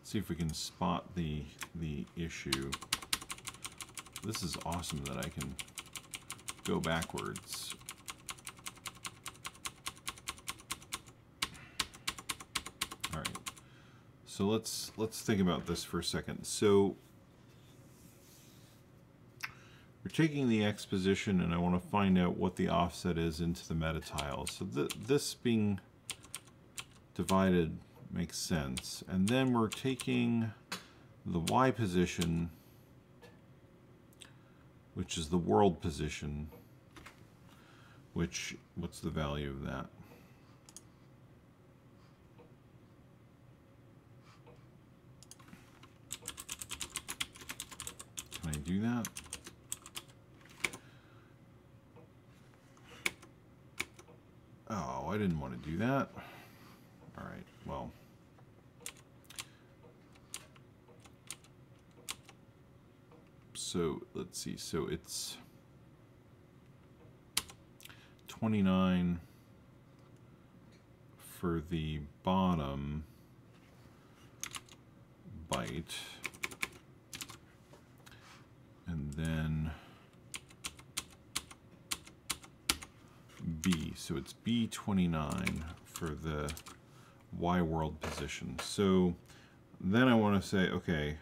See if we can spot the the issue. This is awesome that I can go backwards All right. So let's let's think about this for a second. So we're taking the X position and I want to find out what the offset is into the meta tile. So th this being divided makes sense. And then we're taking the Y position, which is the world position, which, what's the value of that? Can I do that? Oh, I didn't want to do that. All right, well. So let's see, so it's 29 for the bottom byte and then B. So it's B29 for the Y world position. So then I want to say, okay,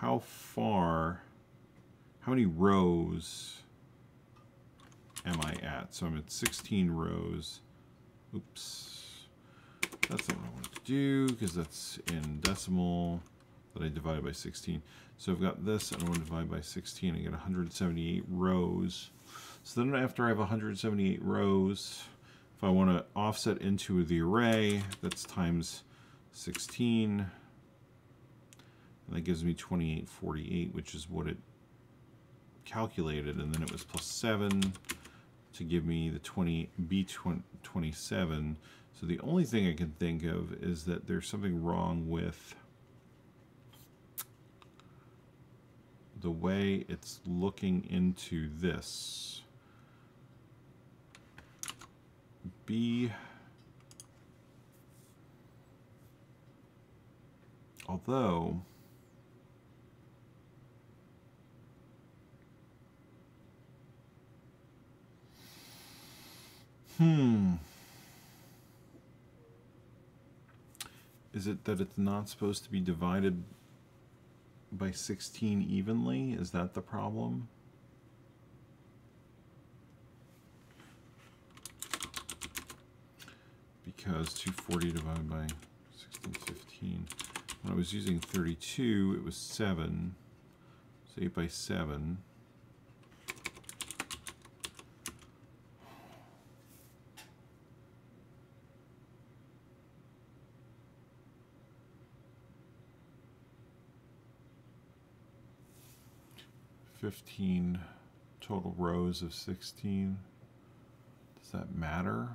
how far, how many rows am I at? So I'm at 16 rows. Oops. That's not what I wanted to do because that's in decimal that I divided by 16. So I've got this, and I want to divide by 16. I get 178 rows. So then after I have 178 rows, if I want to offset into the array, that's times 16. And that gives me 2848, which is what it calculated. And then it was plus 7 to give me the 20 B27. So the only thing I can think of is that there's something wrong with the way it's looking into this. B, although Hmm. Is it that it's not supposed to be divided by 16 evenly? Is that the problem? Because 240 divided by 1615. When I was using 32, it was 7. So 8 by 7. Fifteen total rows of sixteen. Does that matter?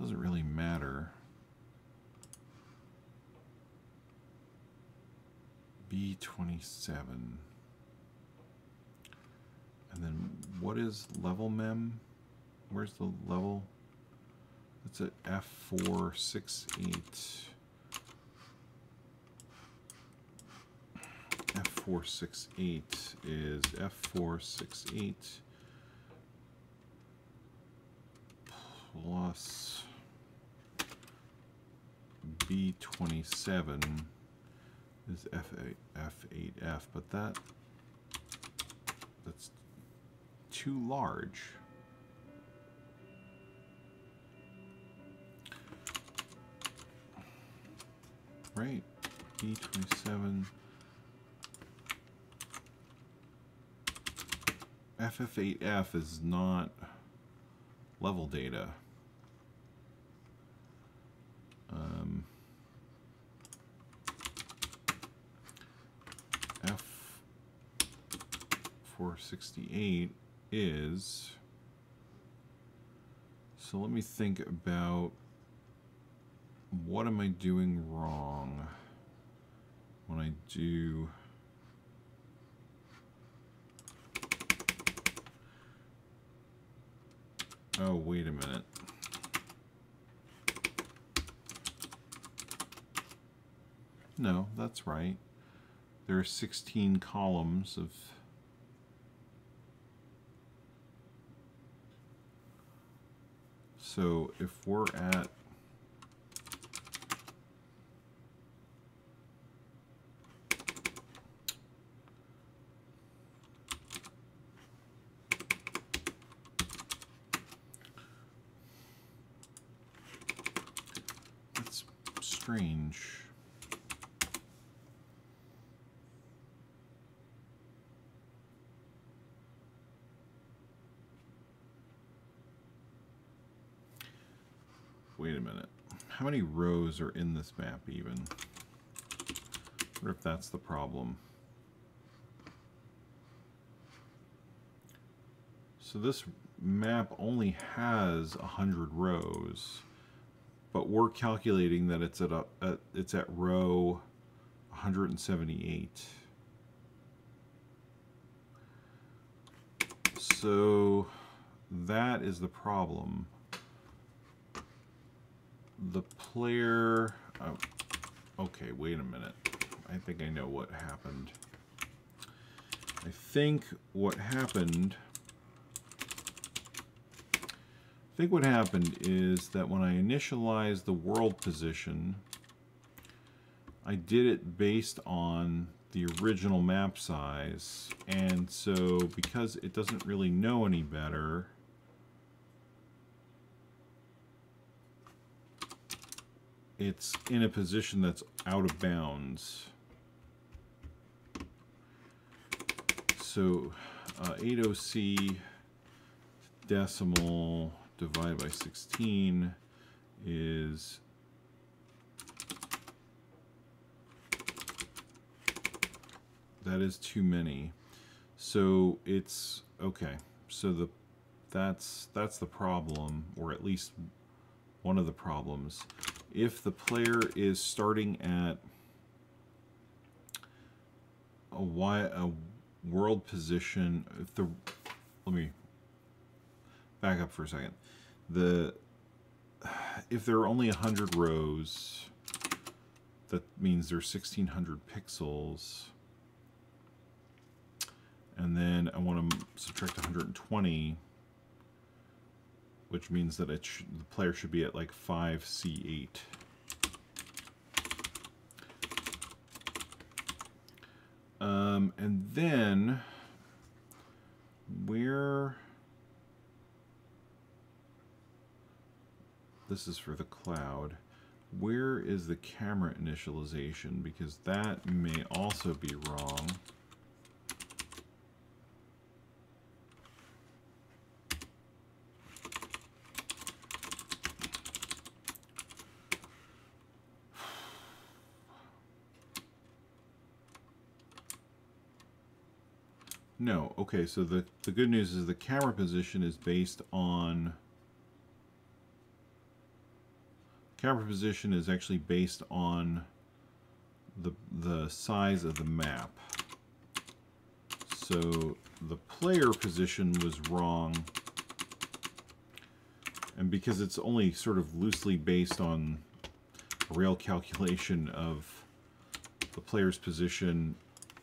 Doesn't really matter. B27. And then what is level mem? Where's the level? It's at F468. F468 is F468 plus B27 is F8, F8F, but that that's too large. Right, B27 FF8F is not level data. Um, F468 is, so let me think about what am I doing wrong when I do Oh, wait a minute. No, that's right. There are 16 columns of So if we're at That's strange. Wait a minute. How many rows are in this map even? Wonder if that's the problem. So this map only has 100 rows, but we're calculating that it's at, a, it's at row 178. So that is the problem the player... Oh, okay, wait a minute. I think I know what happened. I think what happened... I think what happened is that when I initialized the world position, I did it based on the original map size. And so because it doesn't really know any better, it's in a position that's out of bounds. So uh, 80C decimal divided by 16 is that is too many. So it's okay. So the that's that's the problem, or at least one of the problems if the player is starting at a, y, a world position, if the, let me back up for a second. The, if there are only 100 rows, that means there's 1600 pixels. And then I want to subtract 120, which means that it the player should be at like 5c8. Um, and then where this is for the cloud where is the camera initialization because that may also be wrong No, okay, so the, the good news is the camera position is based on... Camera position is actually based on the, the size of the map. So the player position was wrong. And because it's only sort of loosely based on a real calculation of the player's position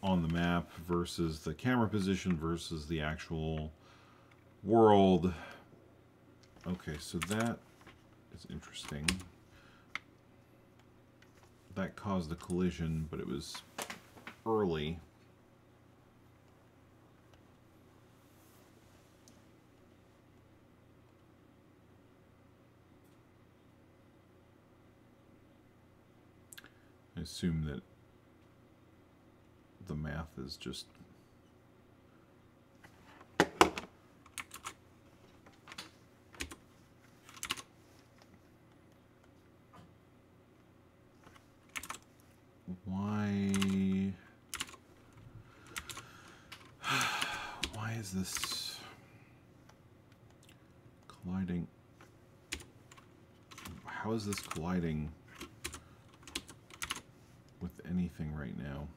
on the map versus the camera position versus the actual world. Okay, so that is interesting. That caused a collision, but it was early. I assume that the math is just why *sighs* why is this colliding? How is this colliding with anything right now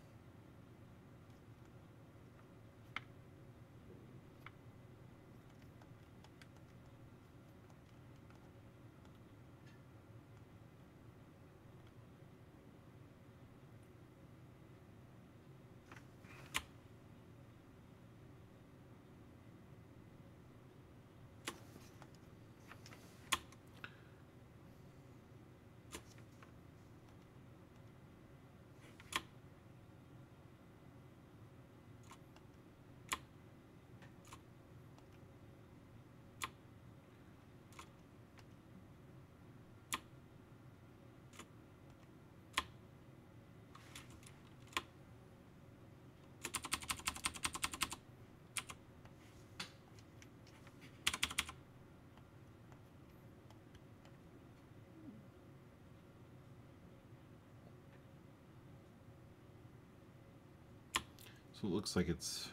It looks like it's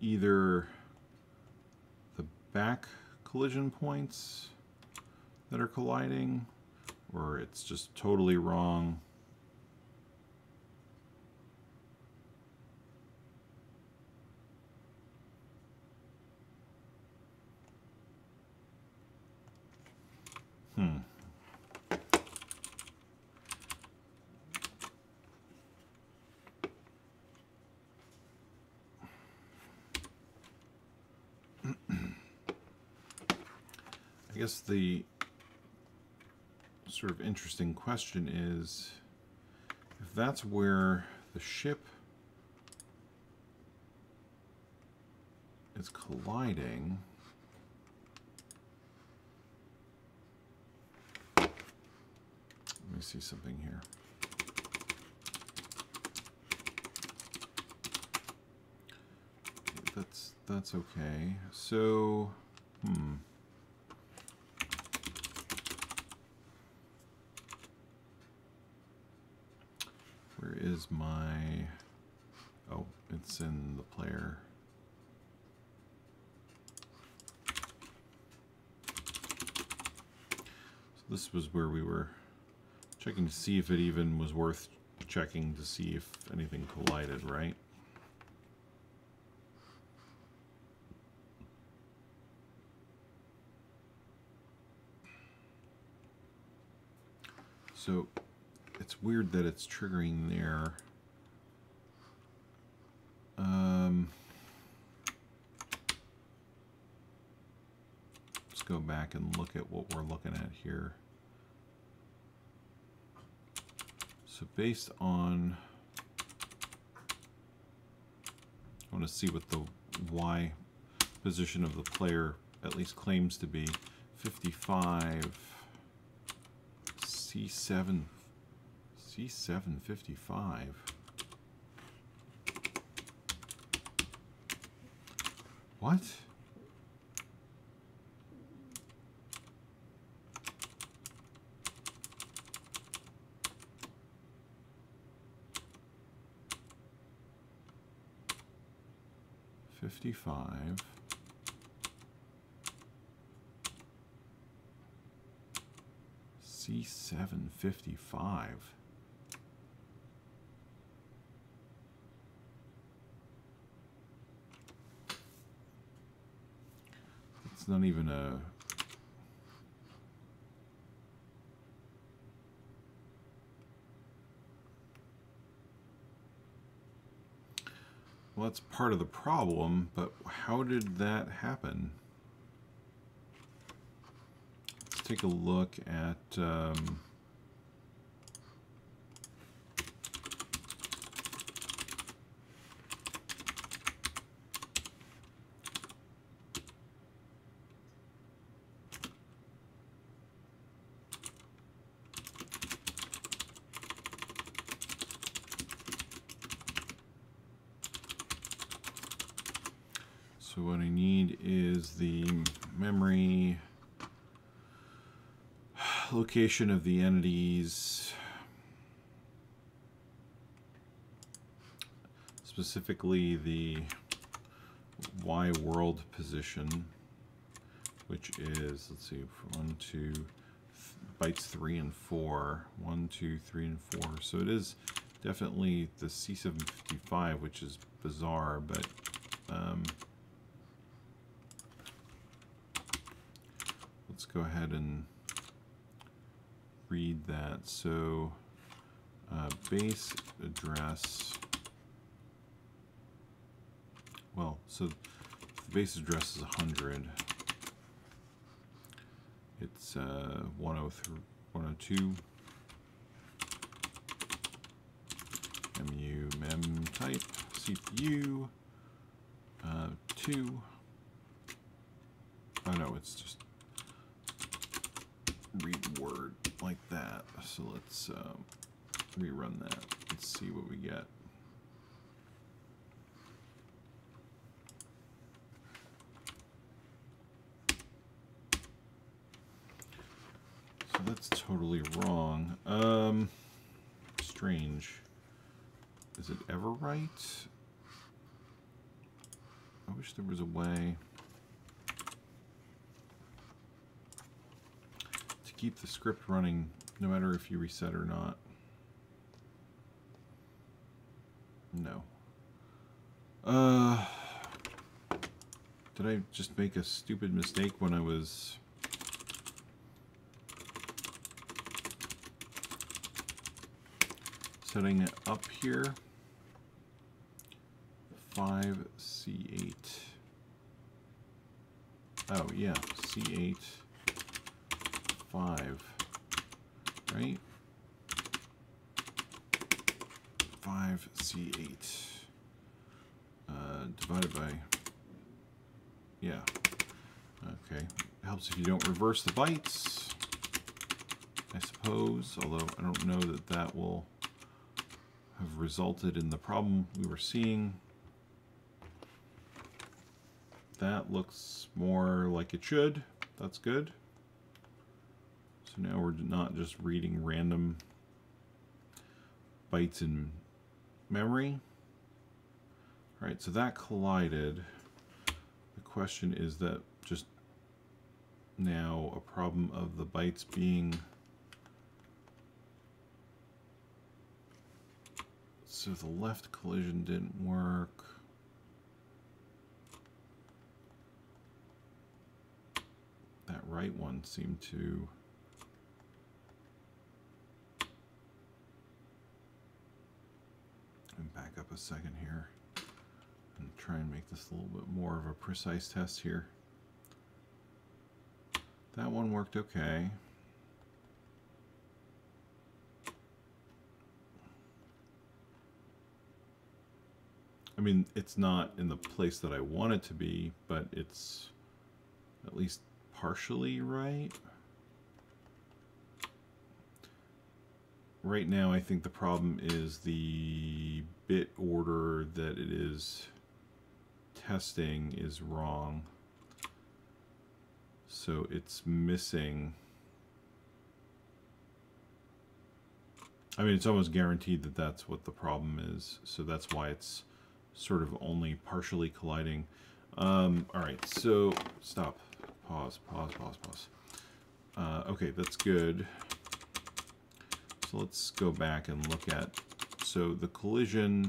either the back collision points that are colliding or it's just totally wrong. Hmm. I guess the sort of interesting question is if that's where the ship is colliding let me see something here. That's that's okay. So hmm Where is my... Oh, it's in the player. So this was where we were checking to see if it even was worth checking to see if anything collided, right? So it's weird that it's triggering there. Um, let's go back and look at what we're looking at here. So based on, I want to see what the Y position of the player at least claims to be. 55, C7 C755. What? Fifty-five. C755. Not even a... Well, that's part of the problem, but how did that happen? Let's take a look at... Um, of the entities, specifically the Y world position, which is, let's see, one, two, bytes three and four. One, two, three, and four. So it is definitely the C755, which is bizarre, but um, let's go ahead and read that. So uh, base address, well, so the base address is 100. It's uh, 103, 102. mu mem type CPU uh, 2 oh no it's just read word like that. So let's um, rerun that. Let's see what we get. So that's totally wrong. Um, strange. Is it ever right? I wish there was a way. Keep the script running no matter if you reset or not. No. Uh, did I just make a stupid mistake when I was... setting it up here? 5C8. Oh, yeah, C8 five, right? Five C eight uh, divided by, yeah, okay. Helps if you don't reverse the bytes, I suppose, although I don't know that that will have resulted in the problem we were seeing. That looks more like it should. That's good. Now we're not just reading random bytes in memory. All right, so that collided. The question is that just now a problem of the bytes being so the left collision didn't work. That right one seemed to back up a second here and try and make this a little bit more of a precise test here. That one worked okay. I mean, it's not in the place that I want it to be, but it's at least partially right. Right now, I think the problem is the bit order that it is testing is wrong. So it's missing. I mean, it's almost guaranteed that that's what the problem is. So that's why it's sort of only partially colliding. Um, all right, so stop, pause, pause, pause, pause. Uh, okay, that's good. So let's go back and look at, so the collision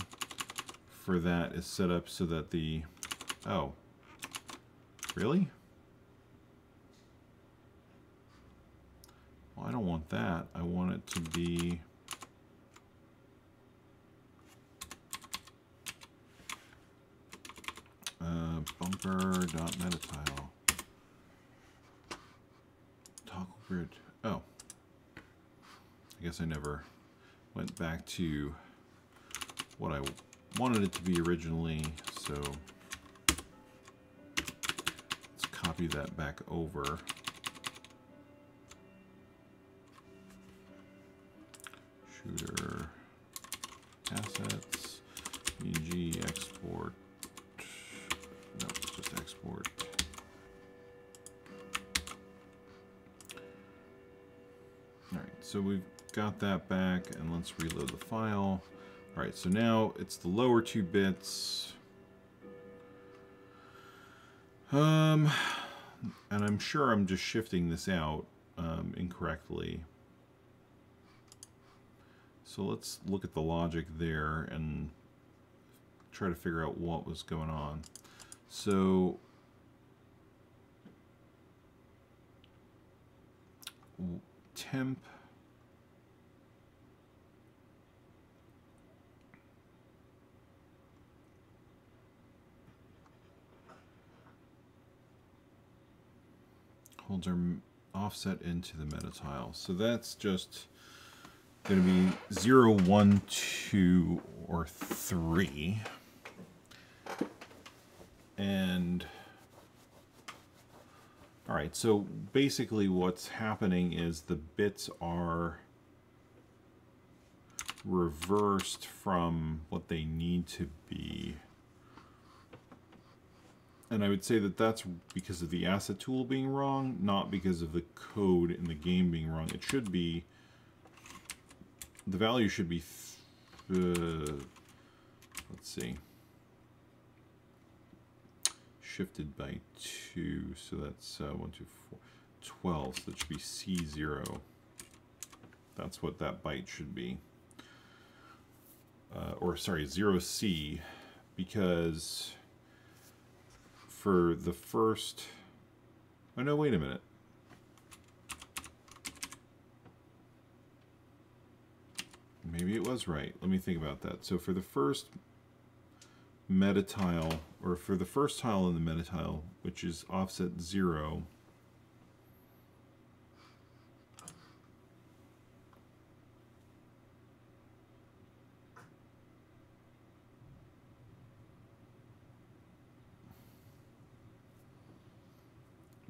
for that is set up so that the, oh, really? Well, I don't want that. I want it to be uh, bumper.metatile. Toggle grid. Oh. I guess I never went back to what I wanted it to be originally, so let's copy that back over. Got that back, and let's reload the file. Alright, so now it's the lower two bits. Um, and I'm sure I'm just shifting this out um, incorrectly. So let's look at the logic there and try to figure out what was going on. So temp holds our offset into the meta tile. So that's just going to be 0, 1, 2, or 3. And all right, so basically what's happening is the bits are reversed from what they need to be. And I would say that that's because of the asset tool being wrong, not because of the code in the game being wrong. It should be, the value should be, uh, let's see shifted by 2, so that's uh, 1, 2, 4, 12, so that should be C0. That's what that byte should be. Uh, or, sorry, 0C, because for the first... Oh, no, wait a minute. Maybe it was right. Let me think about that. So for the first meta tile, or for the first tile in the meta tile, which is offset 0,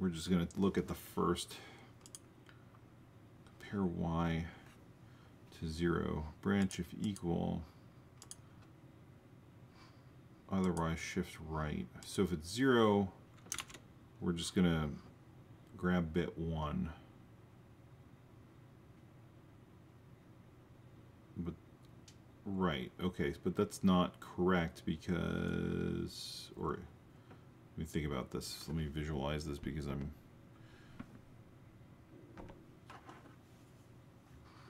we're just going to look at the first, compare y to 0, branch if equal, otherwise shift right. So if it's zero, we're just gonna grab bit one. But right, okay, but that's not correct because, or me think about this. Let me visualize this because I'm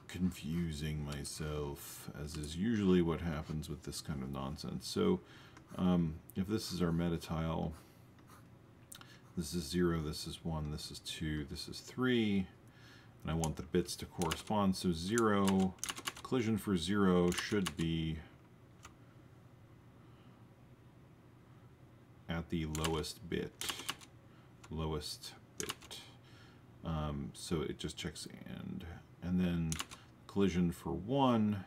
confusing myself, as is usually what happens with this kind of nonsense. So um, if this is our meta tile, this is 0, this is 1, this is 2, this is 3, and I want the bits to correspond. So 0, collision for 0 should be at the lowest bit. Lowest bit. Um, so it just checks and. And then collision for one.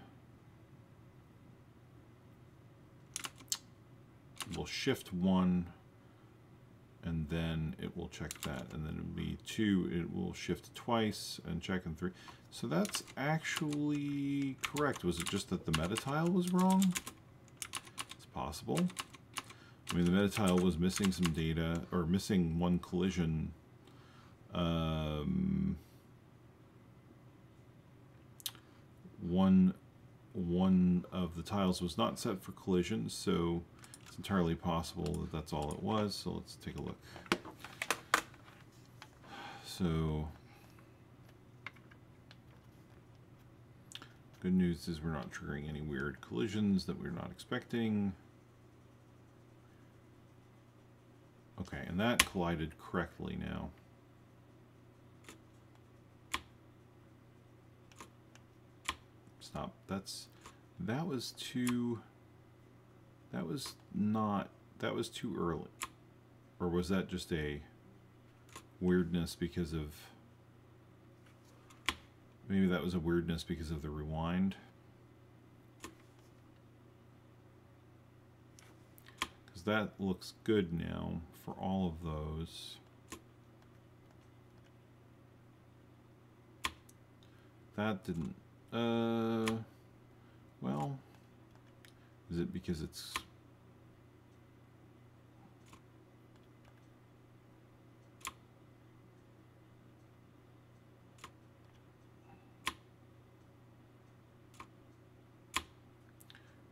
Will shift one. And then it will check that. And then it'll be two. It will shift twice and check in three. So that's actually correct. Was it just that the meta tile was wrong? It's possible I mean the meta tile was missing some data or missing one collision um, one one of the tiles was not set for collision so it's entirely possible that that's all it was, so let's take a look. So, good news is we're not triggering any weird collisions that we're not expecting. Okay, and that collided correctly now. Stop. That's that was too that was not, that was too early. Or was that just a weirdness because of, maybe that was a weirdness because of the rewind? Because that looks good now for all of those. That didn't, uh, well, is it because it's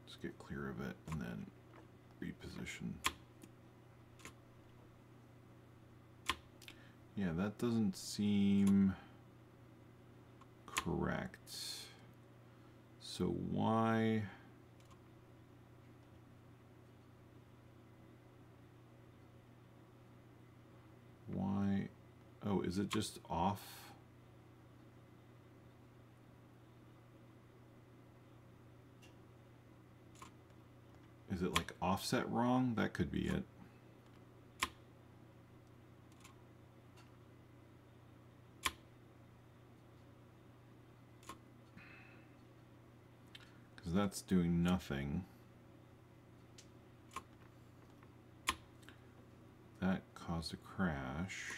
Just get clear of it and then reposition. Yeah, that doesn't seem correct. So why... Why? Oh, is it just off? Is it like offset wrong? That could be it. Because that's doing nothing. That caused a crash.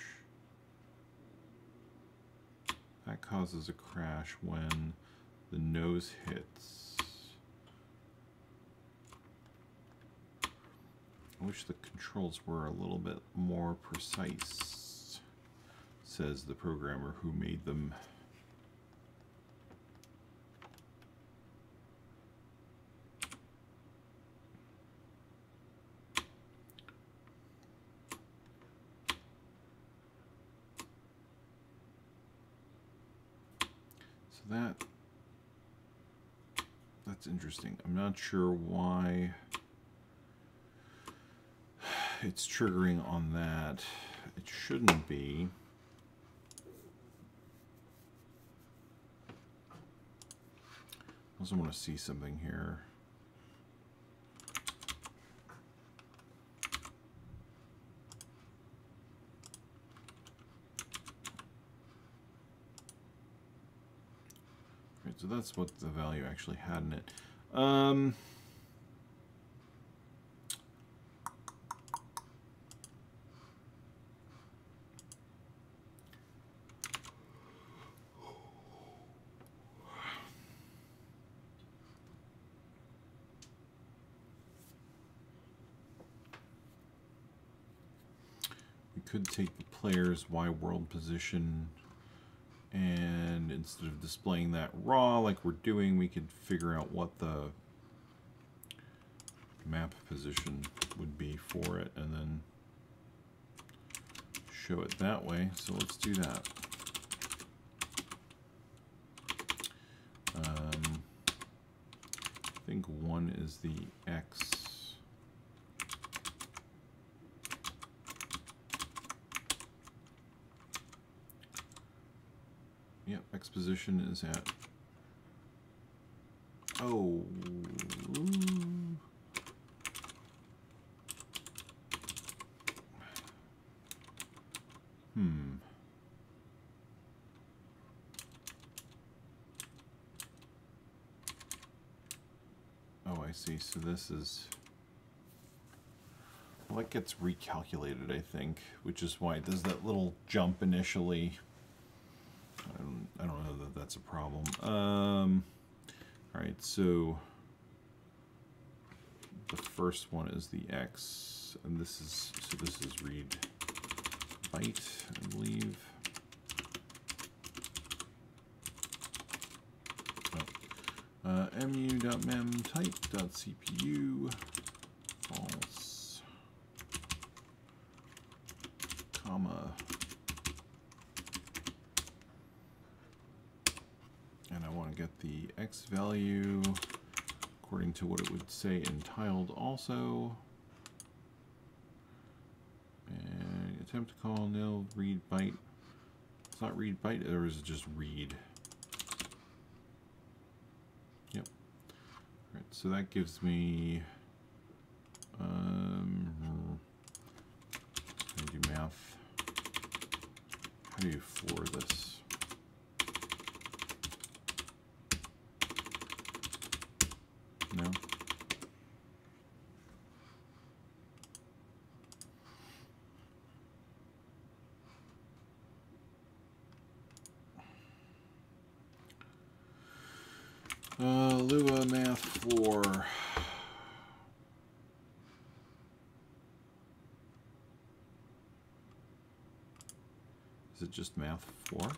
That causes a crash when the nose hits. I wish the controls were a little bit more precise, says the programmer who made them. that that's interesting. I'm not sure why it's triggering on that. It shouldn't be. I also want to see something here. So that's what the value actually had in it. Um, we could take the player's Y world position instead of displaying that raw like we're doing we could figure out what the map position would be for it and then show it that way. So let's do that. Um, I think one is the X position is at? Oh. Hmm. Oh, I see. So this is... Well, that gets recalculated, I think, which is why it does that little jump initially that's a problem. Um, all right, so the first one is the X, and this is, so this is read byte, I believe. Oh. Uh, mu.mem type.cpu false comma and I want to get the x value according to what it would say in tiled also. And attempt to call nil read byte. It's not read byte or is it just read? Yep. All right so that gives me um do math how do you floor this no Uh, Lua Math floor. Is it just Math floor?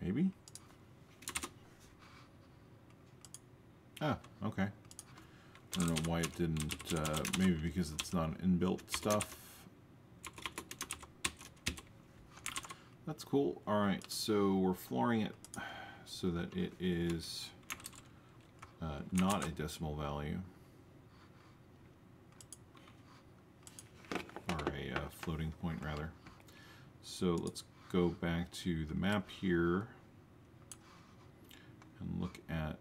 Maybe? Ah, okay. I don't know why it didn't, uh, maybe because it's not inbuilt stuff. That's cool. Alright, so we're flooring it so that it is uh, not a decimal value. Or a uh, floating point, rather. So let's go back to the map here and look at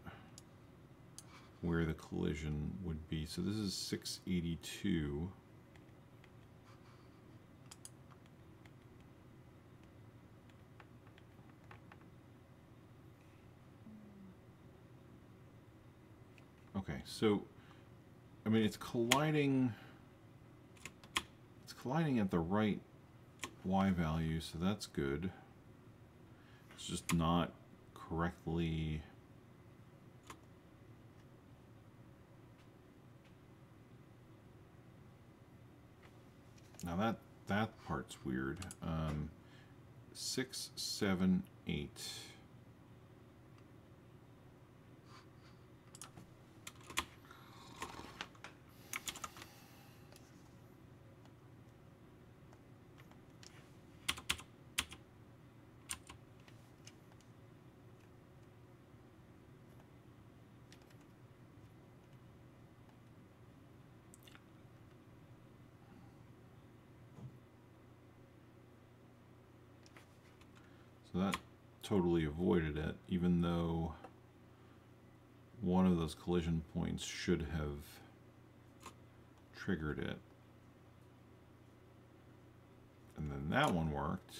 where the collision would be. So this is 682. Okay, so, I mean, it's colliding, it's colliding at the right y value, so that's good. It's just not correctly Now that that part's weird. Um, six, seven, eight. So that totally avoided it, even though one of those collision points should have triggered it. And then that one worked.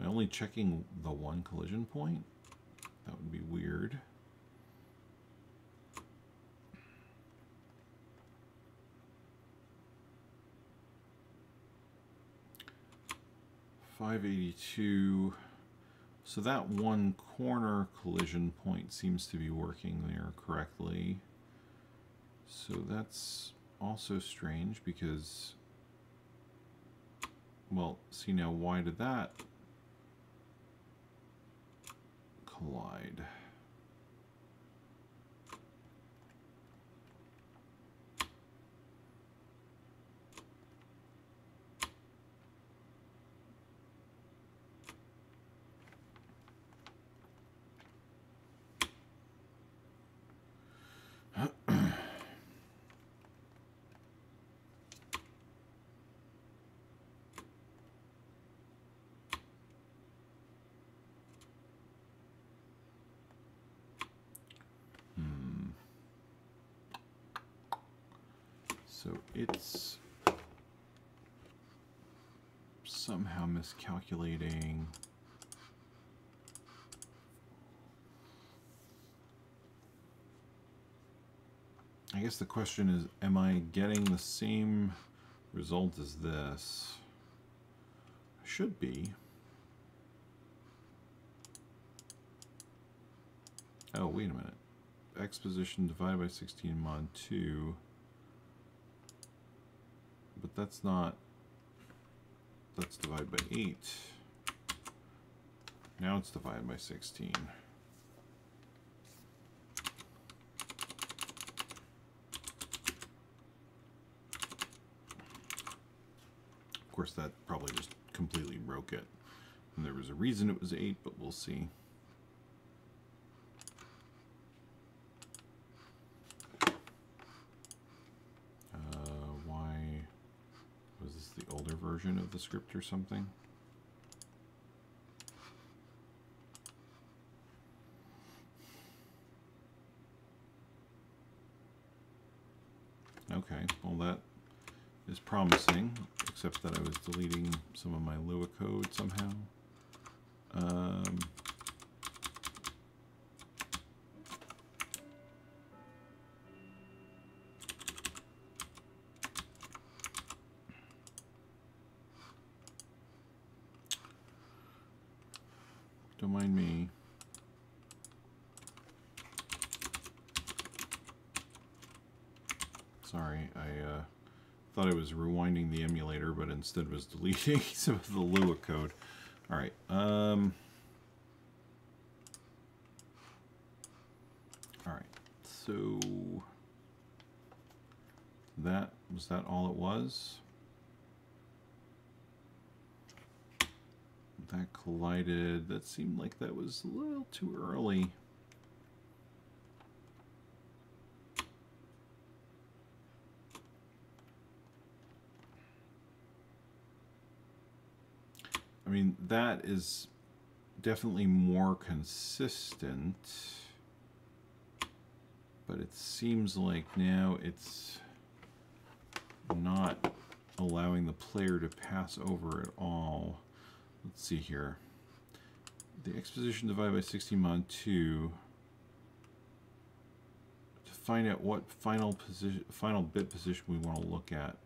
Am I only checking the one collision point? That would be weird. Five eighty-two. So that one corner collision point seems to be working there correctly. So that's also strange because, well, see now why did that collide? So it's somehow miscalculating I guess the question is, am I getting the same result as this? Should be. Oh, wait a minute. X position divided by 16 mod 2 that's not... That's divided by 8. Now it's divided by 16. Of course, that probably just completely broke it. And there was a reason it was 8, but we'll see. Uh, why was this the older version of the script or something? Okay, well that is promising, except that I was deleting some of my Lua code somehow. Um, don't mind me. Sorry, I uh, thought I was rewinding the emulator, but instead was *laughs* deleting some of the Lua code. All right. Um, all right. So that was that all it was. That collided. That seemed like that was a little too early. I mean, that is definitely more consistent. But it seems like now it's not allowing the player to pass over at all. Let's see here. The X position divided by 16 mod 2 to find out what final position final bit position we want to look at.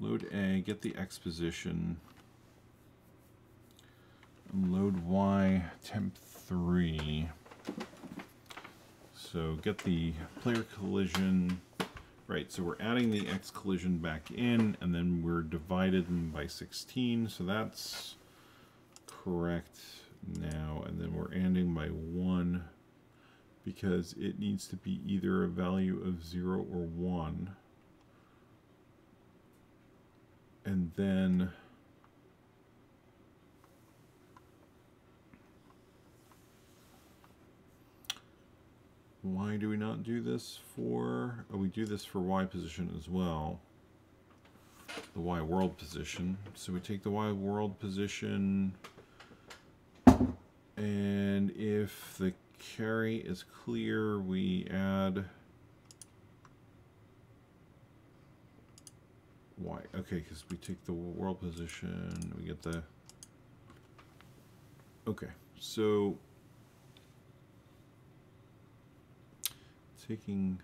Load A, get the X position. Load Y, temp 3. So get the player collision. Right, so we're adding the X collision back in, and then we're divided by 16, so that's correct now. And then we're ending by 1 because it needs to be either a value of 0 or 1 and then why do we not do this for oh we do this for y position as well the y world position so we take the y world position and if the carry is clear we add Y. Okay, because we take the world position, we get the... Okay, so... Taking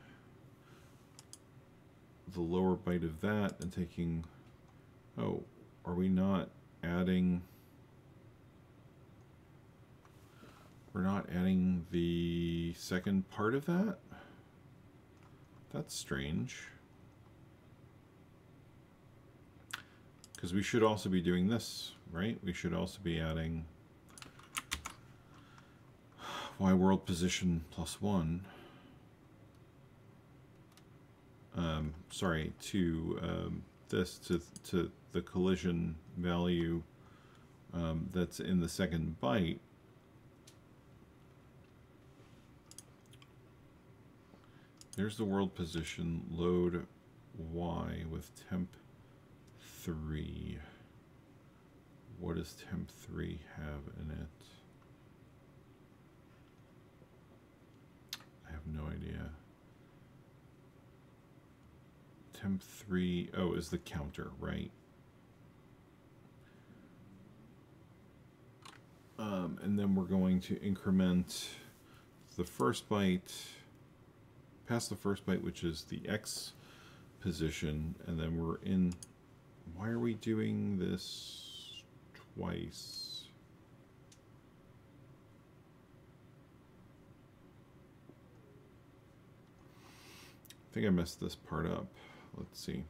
the lower byte of that and taking... Oh, are we not adding... We're not adding the second part of that? That's strange. Because we should also be doing this, right? We should also be adding y world position plus one. Um, sorry, to um, this, to, to the collision value um, that's in the second byte. There's the world position, load y with temp 3. What does temp 3 have in it? I have no idea. Temp 3, oh, is the counter, right? Um, and then we're going to increment the first byte past the first byte, which is the X position, and then we're in. Why are we doing this twice? I think I messed this part up. Let's see.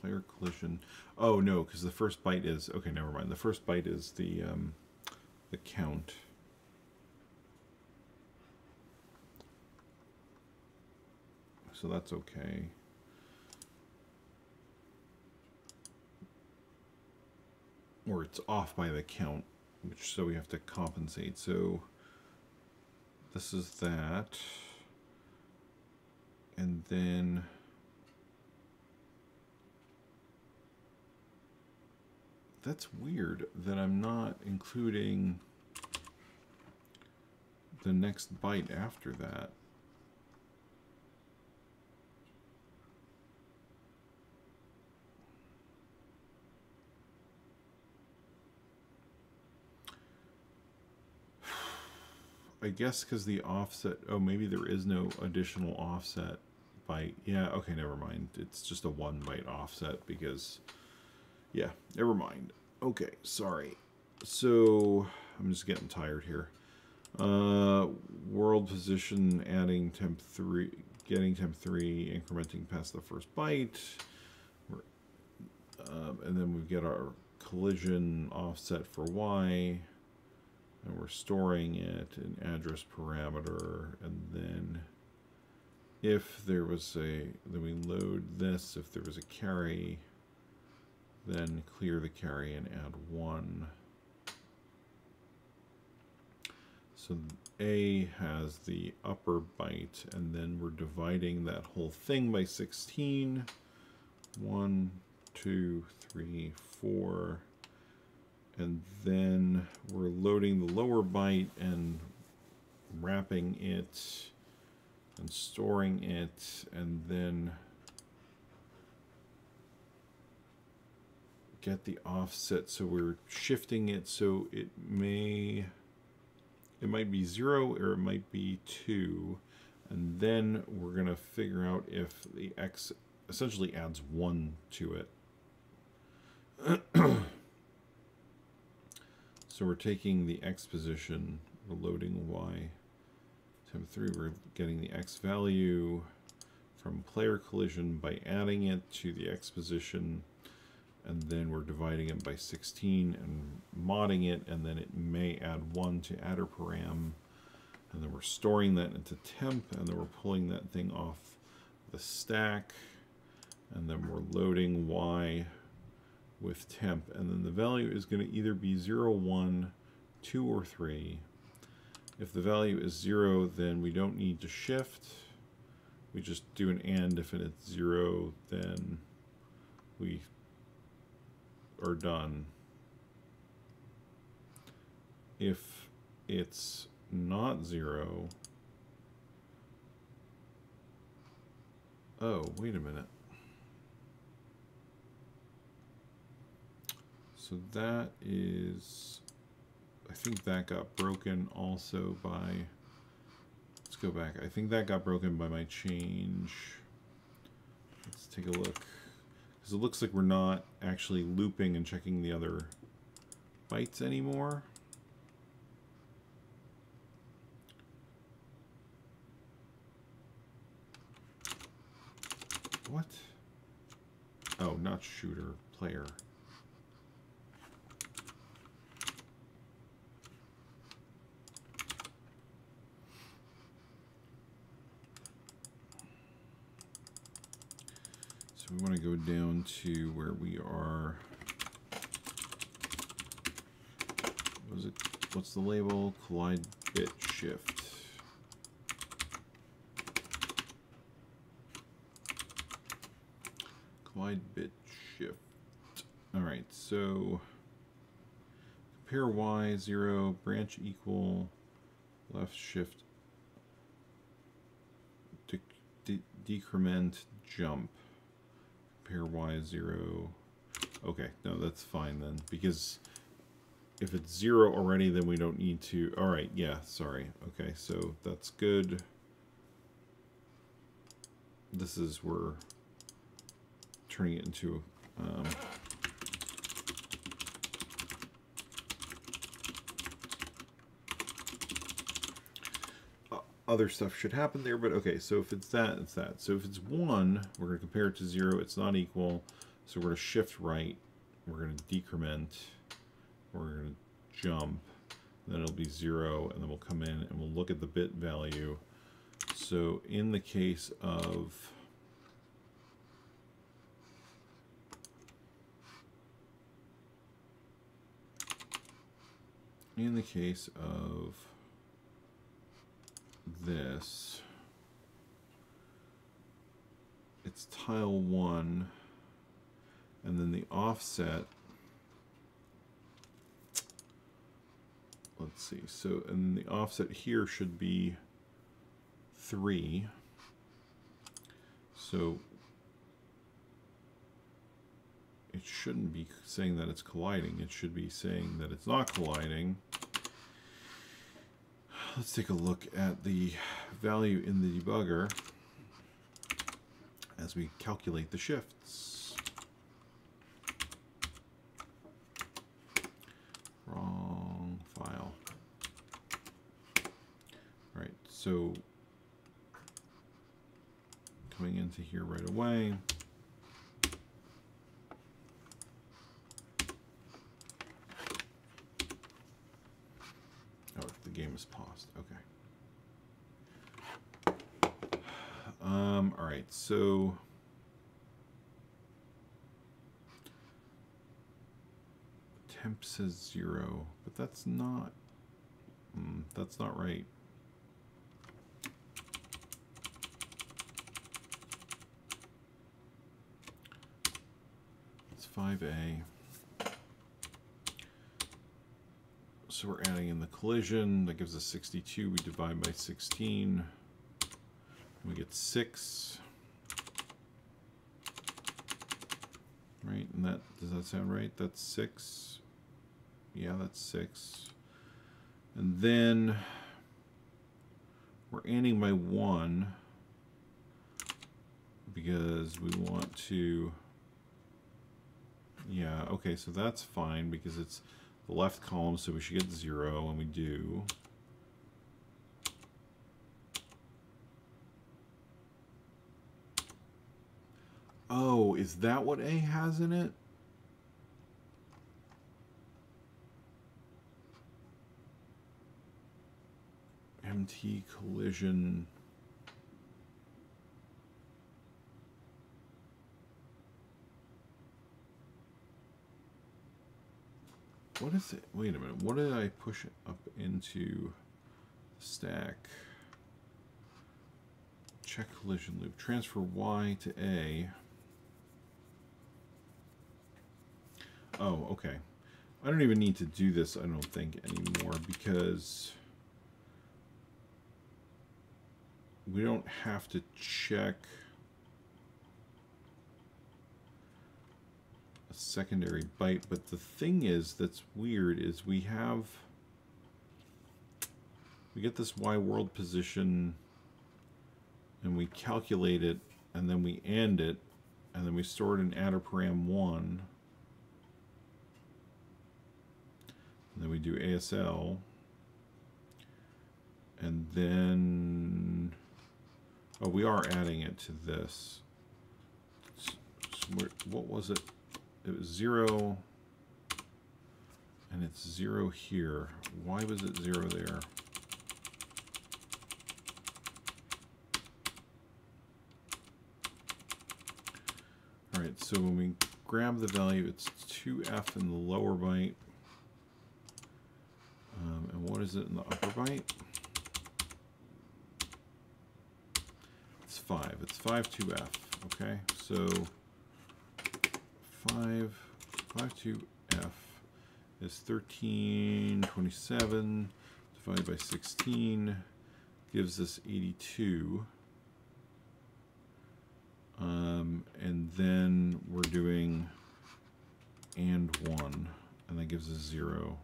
Player collision. Oh no, because the first byte is okay. Never mind. The first byte is the um, the count. So that's okay. Or it's off by the count, which so we have to compensate. So this is that. And then that's weird that I'm not including the next byte after that. I guess because the offset, oh, maybe there is no additional offset byte. Yeah, okay, never mind. It's just a one byte offset because yeah, never mind. Okay, sorry. So, I'm just getting tired here. Uh, world position, adding temp 3, getting temp 3, incrementing past the first byte. Um, and then we get our collision offset for Y. And we're storing it in address parameter. And then if there was a, then we load this, if there was a carry, then clear the carry and add one. So A has the upper byte, and then we're dividing that whole thing by 16. One, two, three, four. And then we're loading the lower byte and wrapping it and storing it, and then get the offset. So we're shifting it so it may it might be zero or it might be two. And then we're to figure out if the x essentially adds one to it *clears throat* so we're taking the x position we're loading y temp 3 we're getting the x value from player collision by adding it to the x position and then we're dividing it by 16 and modding it, and then it may add 1 to adder param, and then we're storing that into temp, and then we're pulling that thing off the stack, and then we're loading y with temp, and then the value is going to either be 0, 1, 2, or 3. If the value is 0, then we don't need to shift. We just do an AND. If it's 0, then we are done. If it's not zero, oh, wait a minute. So that is, I think that got broken also by, let's go back. I think that got broken by my change. Let's take a look. Because it looks like we're not actually looping and checking the other bytes anymore. What? Oh, not shooter, player. So we want to go down to where we are. What it? What's the label? Collide bit shift. Collide bit shift. All right, so compare y zero branch equal left shift decrement jump. Pair y zero. Okay, no, that's fine then. Because if it's zero already, then we don't need to... Alright, yeah, sorry. Okay, so that's good. This is, we're turning it into... Um, other stuff should happen there, but okay, so if it's that, it's that. So if it's 1, we're going to compare it to 0, it's not equal, so we're going to shift right, we're going to decrement, we're going to jump, then it'll be 0, and then we'll come in and we'll look at the bit value. So in the case of in the case of this, it's tile one, and then the offset, let's see, so, and the offset here should be three. So it shouldn't be saying that it's colliding. It should be saying that it's not colliding let's take a look at the value in the debugger as we calculate the shifts. Wrong file. All right, so coming into here right away. Game is paused. Okay. Um, all right, so temp says zero, but that's not, mm, that's not right. It's 5A. So we're adding in the collision. That gives us 62. We divide by 16. We get 6. Right, and that, does that sound right? That's 6. Yeah, that's 6. And then we're adding by 1 because we want to yeah okay so that's fine because it's the left column, so we should get zero, and we do. Oh, is that what A has in it? MT collision. What is it? Wait a minute. What did I push up into the stack? Check collision loop. Transfer Y to A. Oh, okay. I don't even need to do this, I don't think, anymore, because we don't have to check secondary byte. But the thing is that's weird is we have we get this Y world position and we calculate it and then we AND it and then we store it in adder param 1 and then we do ASL and then oh we are adding it to this. So what was it it was zero and it's zero here. Why was it zero there? All right, so when we grab the value, it's 2f in the lower byte. Um, and what is it in the upper byte? It's 5. It's 5 2f, okay? So 5, 5 to F is 1327 divided by 16 gives us 82. Um, and then we're doing and 1, and that gives us 0.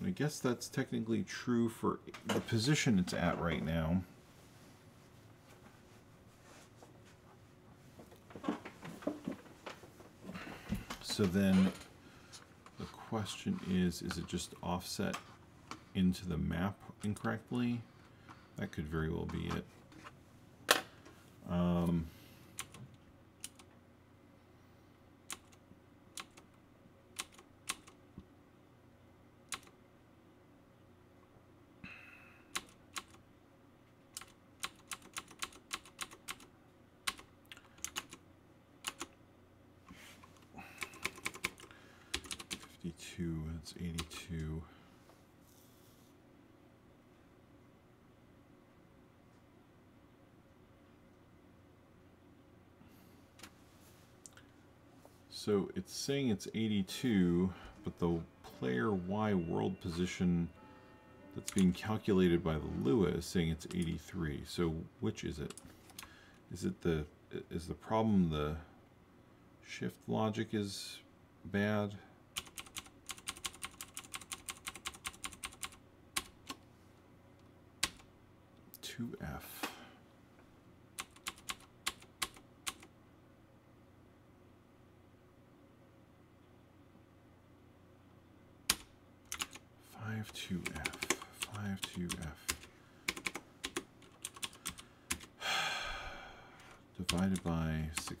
And I guess that's technically true for the position it's at right now. So then the question is, is it just offset into the map incorrectly? That could very well be it. Um, So it's saying it's 82, but the player Y world position that's being calculated by the Lua is saying it's 83. So which is it? Is it the is the problem the shift logic is bad? Two F.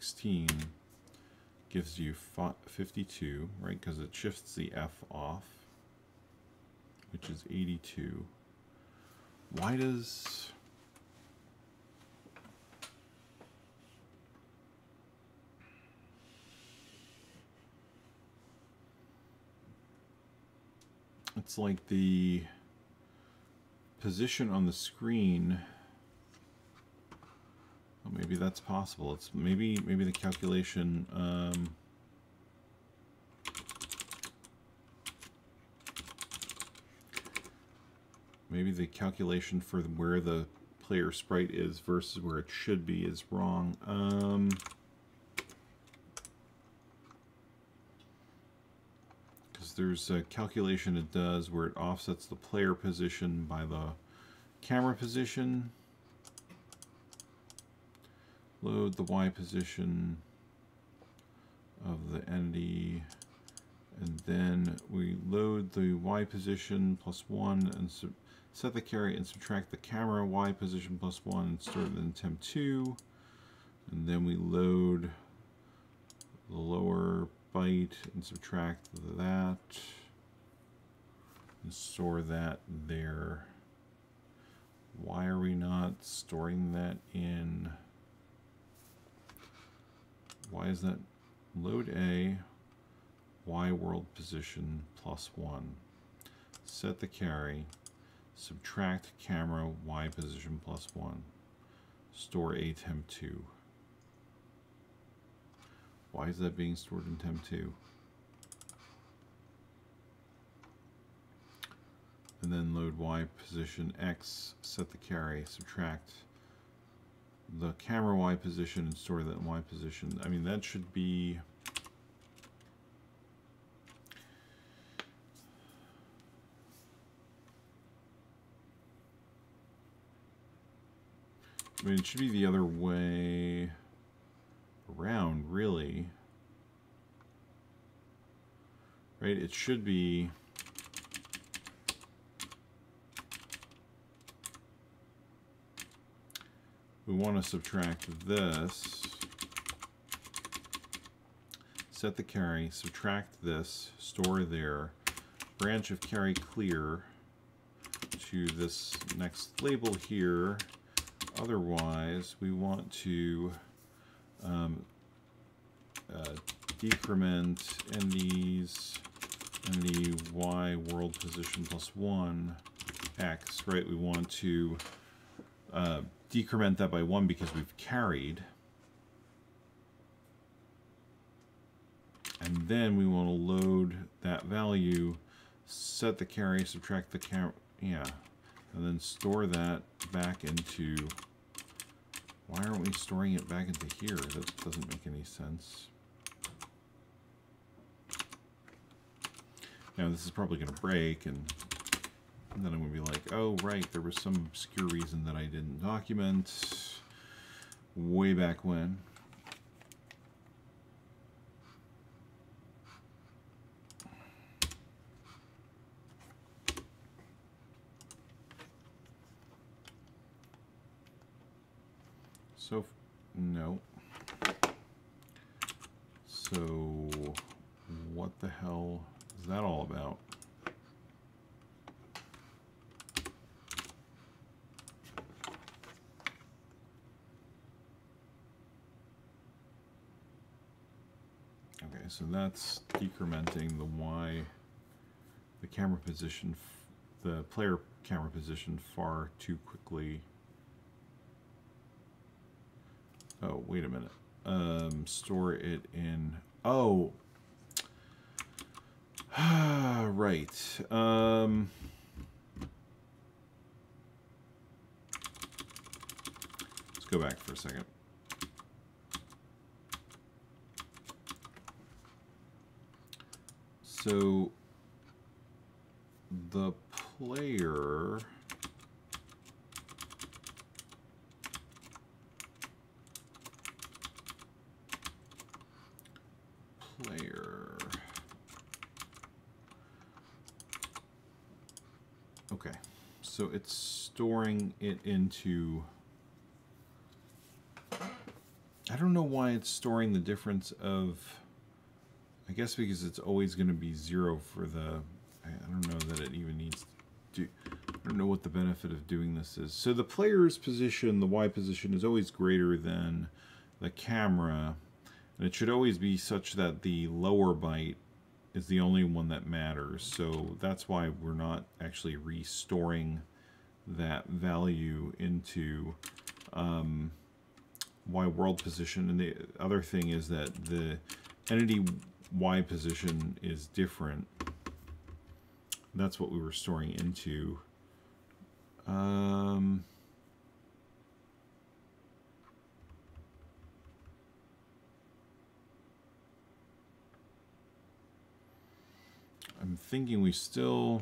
16 gives you 52, right? Because it shifts the F off, which is 82. Why does... It's like the position on the screen maybe that's possible. It's maybe maybe the calculation um, maybe the calculation for where the player sprite is versus where it should be is wrong. Um, because there's a calculation it does where it offsets the player position by the camera position load the Y position of the entity and then we load the Y position plus 1 and set the carry and subtract the camera Y position plus 1 and store it in temp2 and then we load the lower byte and subtract that and store that there. Why are we not storing that in why is that? Load A Y world position plus 1 set the carry. Subtract camera Y position plus 1 store A temp 2 why is that being stored in temp 2 and then load Y position X set the carry subtract the camera Y position and store that Y position. I mean, that should be... I mean, it should be the other way around, really. Right? It should be... we want to subtract this, set the carry, subtract this, store there, branch of carry clear to this next label here. Otherwise, we want to um, uh, decrement these and the y world position plus 1 x, right? We want to uh, decrement that by 1 because we've carried. And then we want to load that value, set the carry, subtract the carry. Yeah, and then store that back into... Why aren't we storing it back into here? That doesn't make any sense. Now this is probably going to break and, and then I'm going to be like, oh right, there was some obscure reason that I didn't document way back when. So, no. So, what the hell is that all about? Okay, so that's decrementing the Y, the camera position, the player camera position far too quickly Oh, wait a minute. Um, store it in... Oh. *sighs* right. Um... Let's go back for a second. So, the player... Player. Okay so it's storing it into I don't know why it's storing the difference of I guess because it's always going to be zero for the I don't know that it even needs to I don't know what the benefit of doing this is. So the player's position, the Y position, is always greater than the camera. And it should always be such that the lower byte is the only one that matters. So that's why we're not actually restoring that value into um, Y world position. And the other thing is that the entity Y position is different. That's what we were storing into. Um, I'm thinking we still...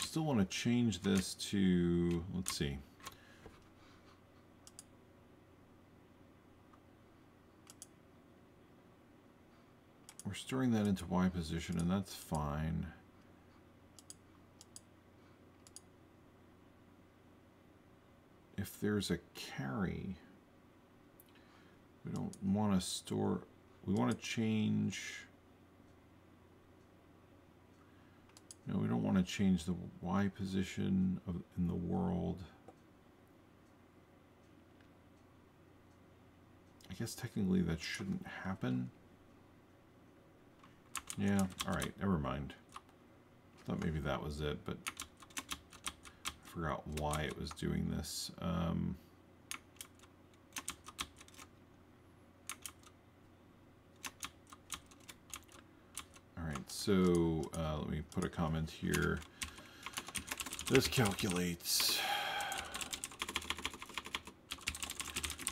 still want to change this to, let's see. We're storing that into Y position and that's fine. If there's a carry, we don't want to store, we want to change No, we don't want to change the Y position of, in the world. I guess technically that shouldn't happen. Yeah, alright, never mind. Thought maybe that was it, but I forgot why it was doing this. Um, Alright, so uh, let me put a comment here. This calculates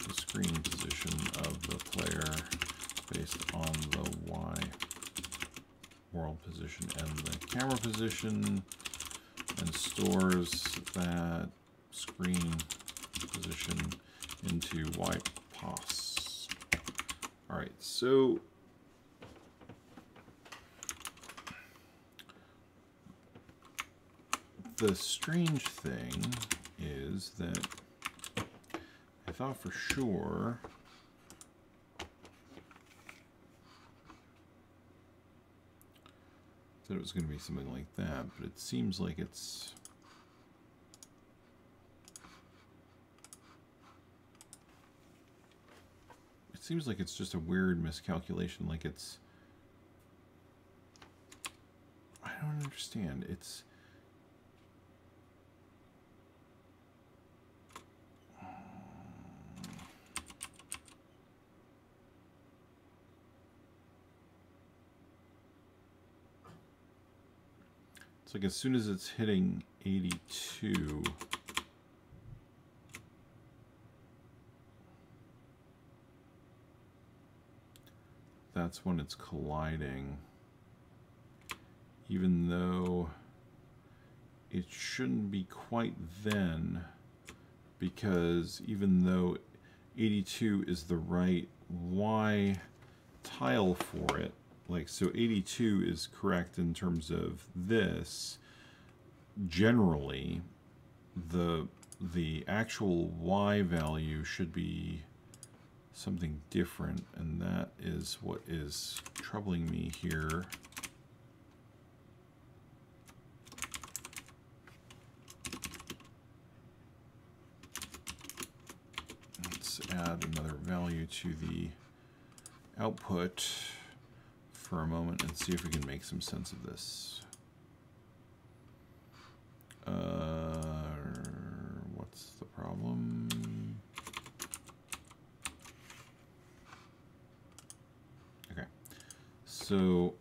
the screen position of the player based on the Y world position and the camera position and stores that screen position into Y pos. All right, so the strange thing is that I thought for sure it was going to be something like that, but it seems like it's it seems like it's just a weird miscalculation like it's I don't understand. It's It's like as soon as it's hitting 82, that's when it's colliding. Even though it shouldn't be quite then, because even though 82 is the right Y tile for it, like so 82 is correct in terms of this, generally the the actual Y value should be something different, and that is what is troubling me here. Let's add another value to the output for a moment and see if we can make some sense of this. Uh, what's the problem? Okay, So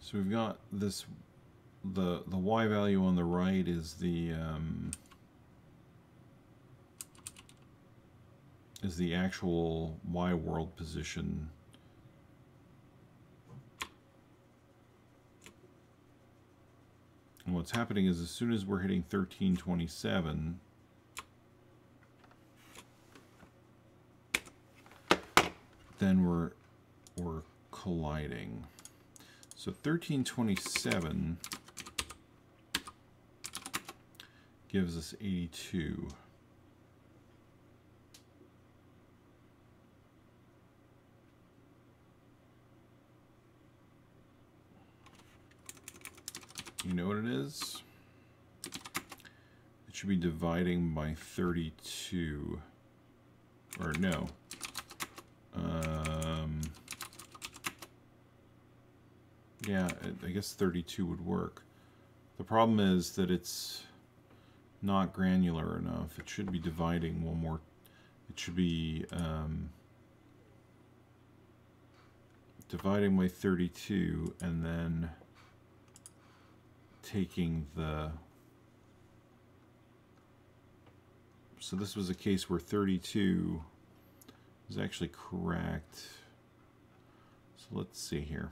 So we've got this, the, the Y value on the right is the, um, is the actual Y world position And what's happening is as soon as we're hitting 1327, then we're we're colliding. So 1327 gives us 82. You know what it is? It should be dividing by 32. Or no. Um, yeah, I guess 32 would work. The problem is that it's not granular enough. It should be dividing one more. It should be um, dividing by 32 and then taking the so this was a case where 32 is actually correct so let's see here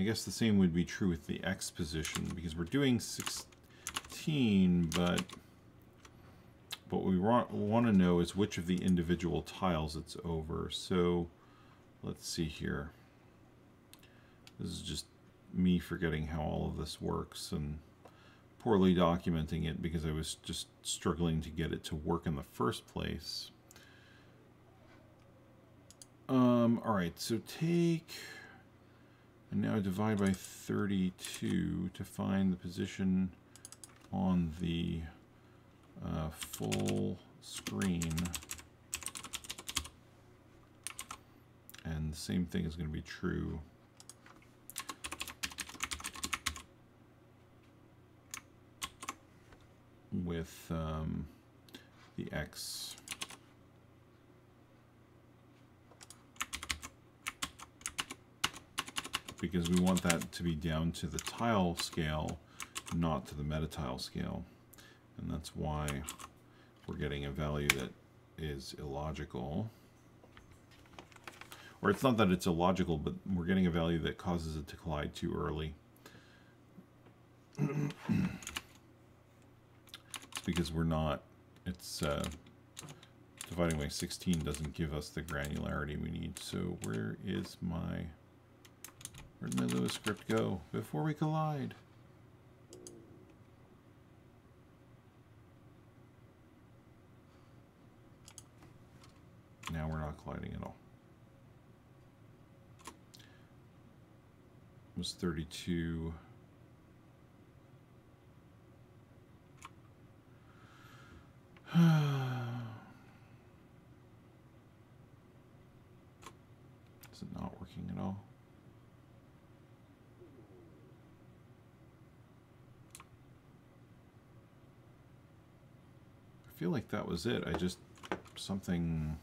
I guess the same would be true with the X position because we're doing 16 but what we want, want to know is which of the individual tiles it's over so let's see here this is just me forgetting how all of this works and poorly documenting it because I was just struggling to get it to work in the first place. Um, all right, so take and now divide by 32 to find the position on the uh, full screen. And the same thing is going to be true with um, the X. Because we want that to be down to the tile scale, not to the metatile scale. And that's why we're getting a value that is illogical. Or it's not that it's illogical, but we're getting a value that causes it to collide too early. *clears throat* it's because we're not, it's uh, dividing by 16 doesn't give us the granularity we need. So where is my, where'd my Lua script go before we collide? Now we're not colliding at all. It was 32. *sighs* Is it not working at all? Feel like that was it. I just something.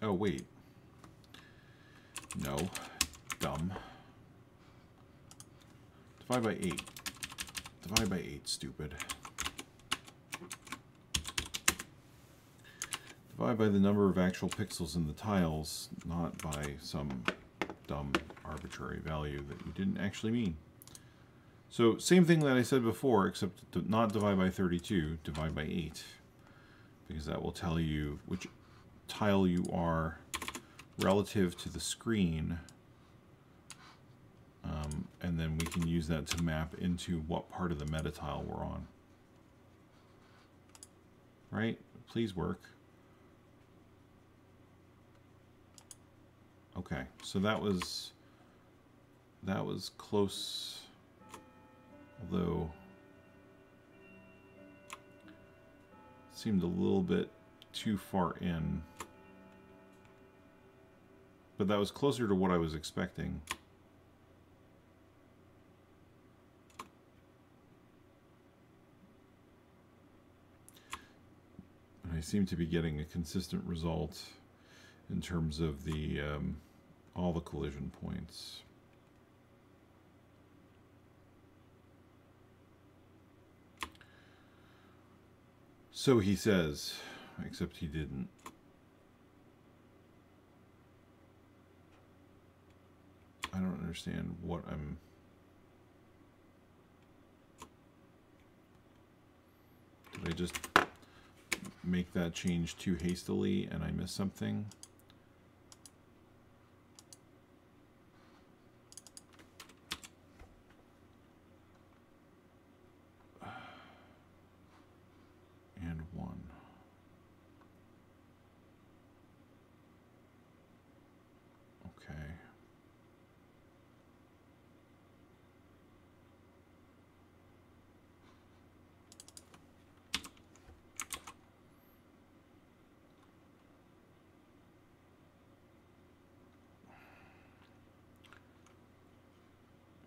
Oh, wait. No. Dumb. Divide by 8. Divide by 8, stupid. Divide by the number of actual pixels in the tiles, not by some dumb arbitrary value that you didn't actually mean. So same thing that I said before, except not divide by 32, divide by 8. Because that will tell you which tile you are relative to the screen. Um, and then we can use that to map into what part of the meta tile we're on. Right? Please work. Okay, so that was that was close, although seemed a little bit too far in. But that was closer to what I was expecting. And I seem to be getting a consistent result in terms of the um, all the collision points. So he says, except he didn't. I don't understand what I'm... Did I just make that change too hastily and I missed something?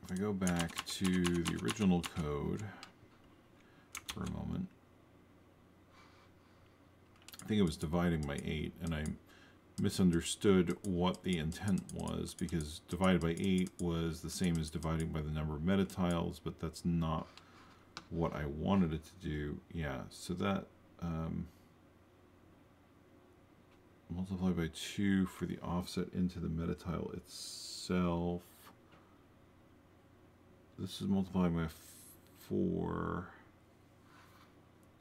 If I go back to the original code for a moment, I think it was dividing by 8, and I misunderstood what the intent was, because divided by 8 was the same as dividing by the number of meta tiles, but that's not what I wanted it to do. Yeah, so that... Um, multiply by 2 for the offset into the meta tile itself. This is multiplied by 4.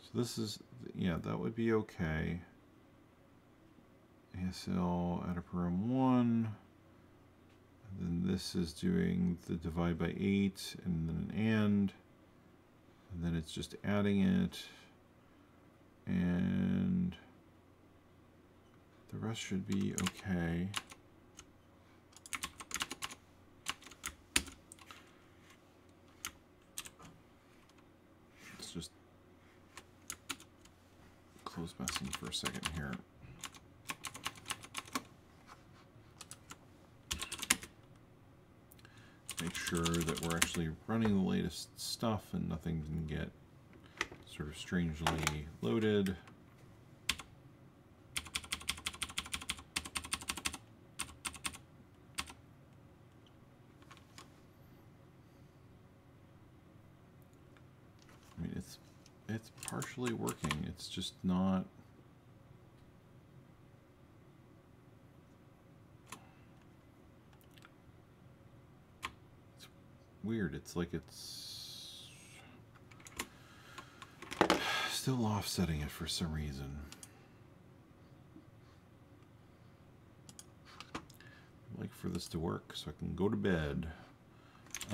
So this is, yeah, that would be okay. ASL add a param 1. And then this is doing the divide by 8 and then an and. And then it's just adding it. And the rest should be okay. Close Mesen for a second here. Make sure that we're actually running the latest stuff and nothing can get sort of strangely loaded. actually working. It's just not... It's weird. It's like it's still offsetting it for some reason. I'd like for this to work so I can go to bed.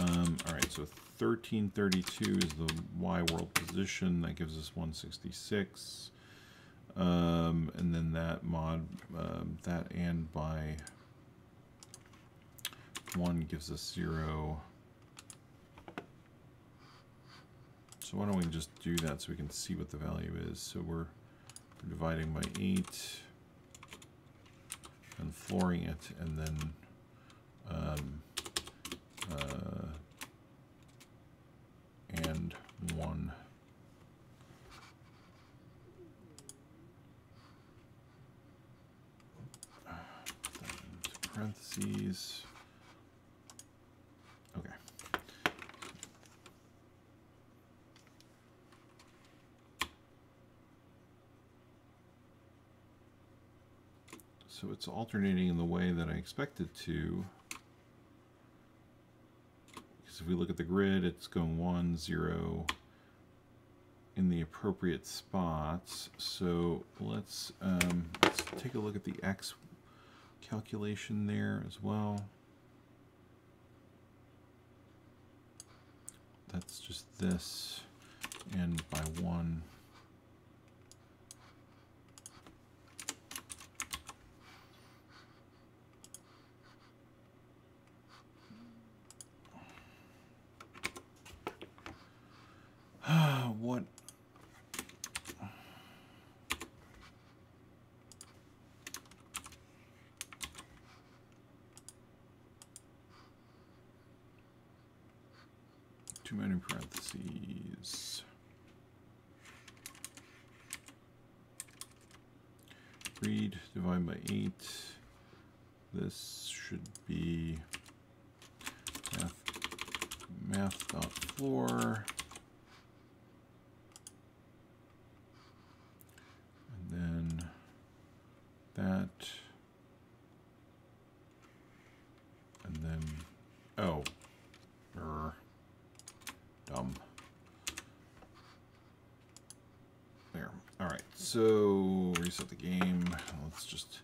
Um, all right, so 1332 is the Y world position. That gives us 166. Um, and then that mod, um, that and by 1 gives us 0. So why don't we just do that so we can see what the value is. So we're dividing by 8 and flooring it and then um, uh, and 1 parentheses. Okay. So it's alternating in the way that I expect it to. Because if we look at the grid, it's going 1, 0 in the appropriate spots. So let's, um, let's take a look at the X calculation there as well. That's just this and by one. *sighs* what too many parentheses. Read, divide by 8. This should be math, math dot floor. And then that. And then, oh, er, dumb. There. All right. So reset the game. Let's just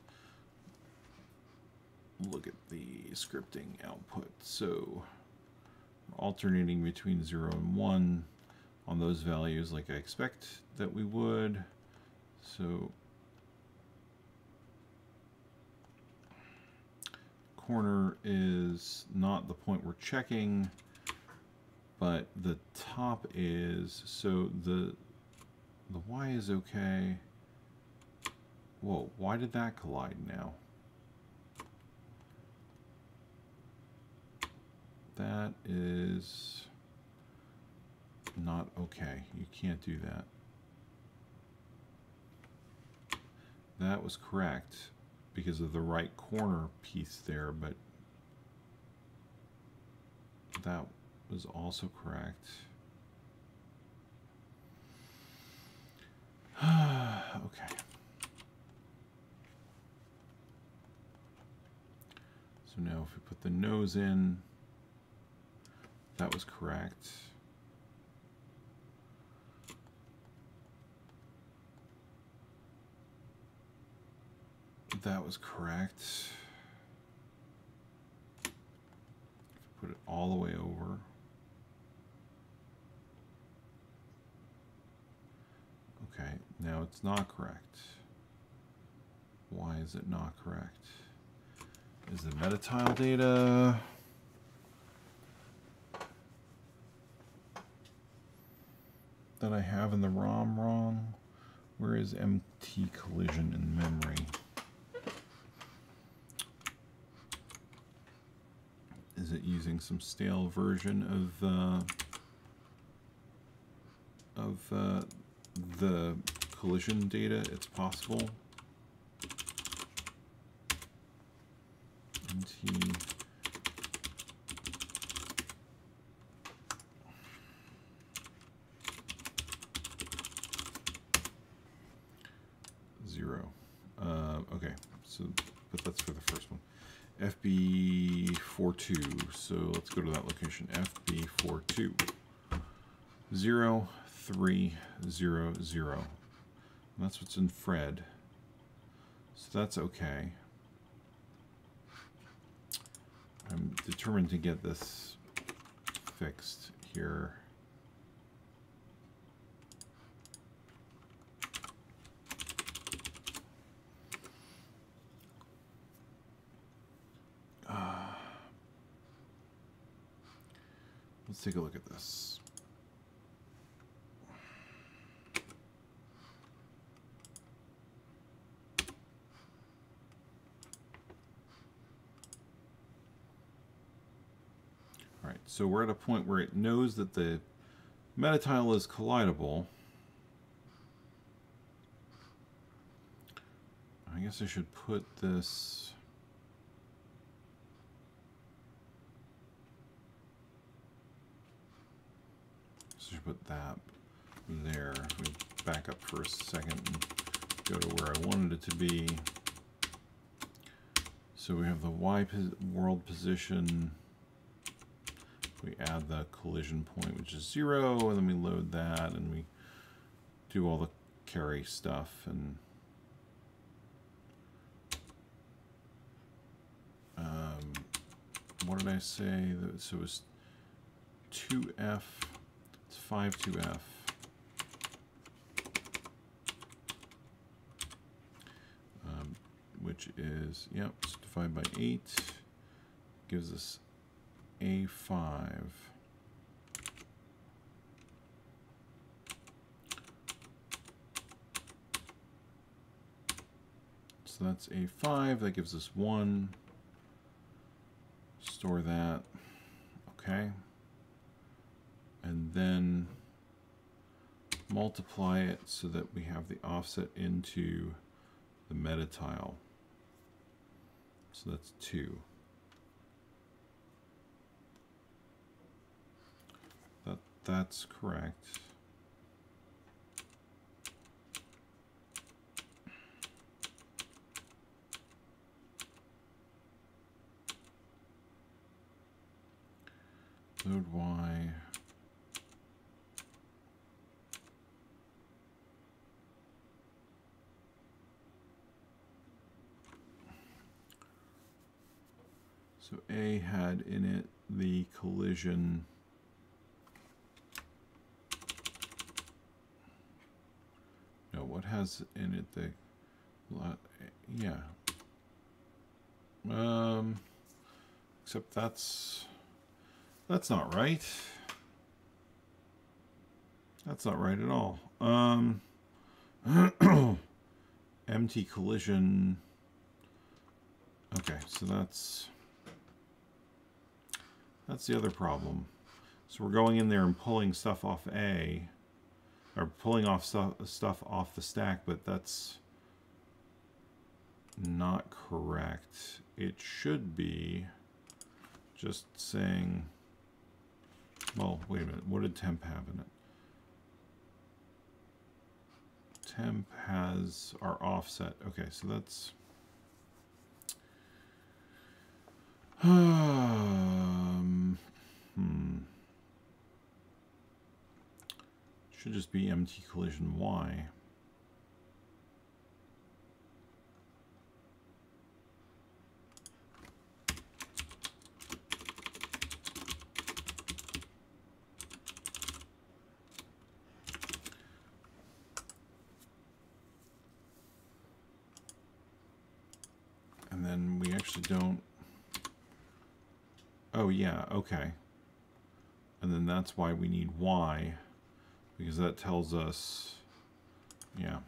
look at the scripting output. So alternating between 0 and 1 on those values like I expect that we would. So corner is not the point we're checking, but the top is, so the, the Y is okay. Whoa, why did that collide now? That is not okay. You can't do that. That was correct because of the right corner piece there, but that was also correct. *sighs* okay. So now if we put the nose in, that was correct. That was correct. Put it all the way over. Okay, now it's not correct. Why is it not correct? Is the metatile data? that I have in the ROM wrong? Where is MT collision in memory? Is it using some stale version of uh, of uh, the collision data? It's possible. MT zero. Uh, okay, so but that's for the first one. FB42. So let's go to that location. FB42. 0, 3, 0, 0. And that's what's in Fred. So that's okay. I'm determined to get this fixed here. Let's take a look at this. All right, so we're at a point where it knows that the metatile is collidable. I guess I should put this put that there. We back up for a second and go to where I wanted it to be. So we have the Y world position. We add the collision point, which is zero, and then we load that, and we do all the carry stuff, and um, what did I say? So it was 2F, it's 5 2F. Um, which is, yep, divided by 8, gives us A5. So that's A5, that gives us 1. Store that, okay. And then multiply it so that we have the offset into the meta tile. So that's 2. That, that's correct. Load Y. So A had in it the collision. No, what has in it the, yeah. Um, except that's, that's not right. That's not right at all. Um, *clears throat* empty collision. Okay, so that's that's the other problem. So we're going in there and pulling stuff off A, or pulling off stuff, stuff off the stack, but that's not correct. It should be just saying, well, wait a minute, what did temp have in it? Temp has our offset. Okay, so that's *sighs* *sighs* um, hmm. Should just be MT collision Y. And then we actually don't Oh, yeah, okay. And then that's why we need Y, because that tells us, yeah,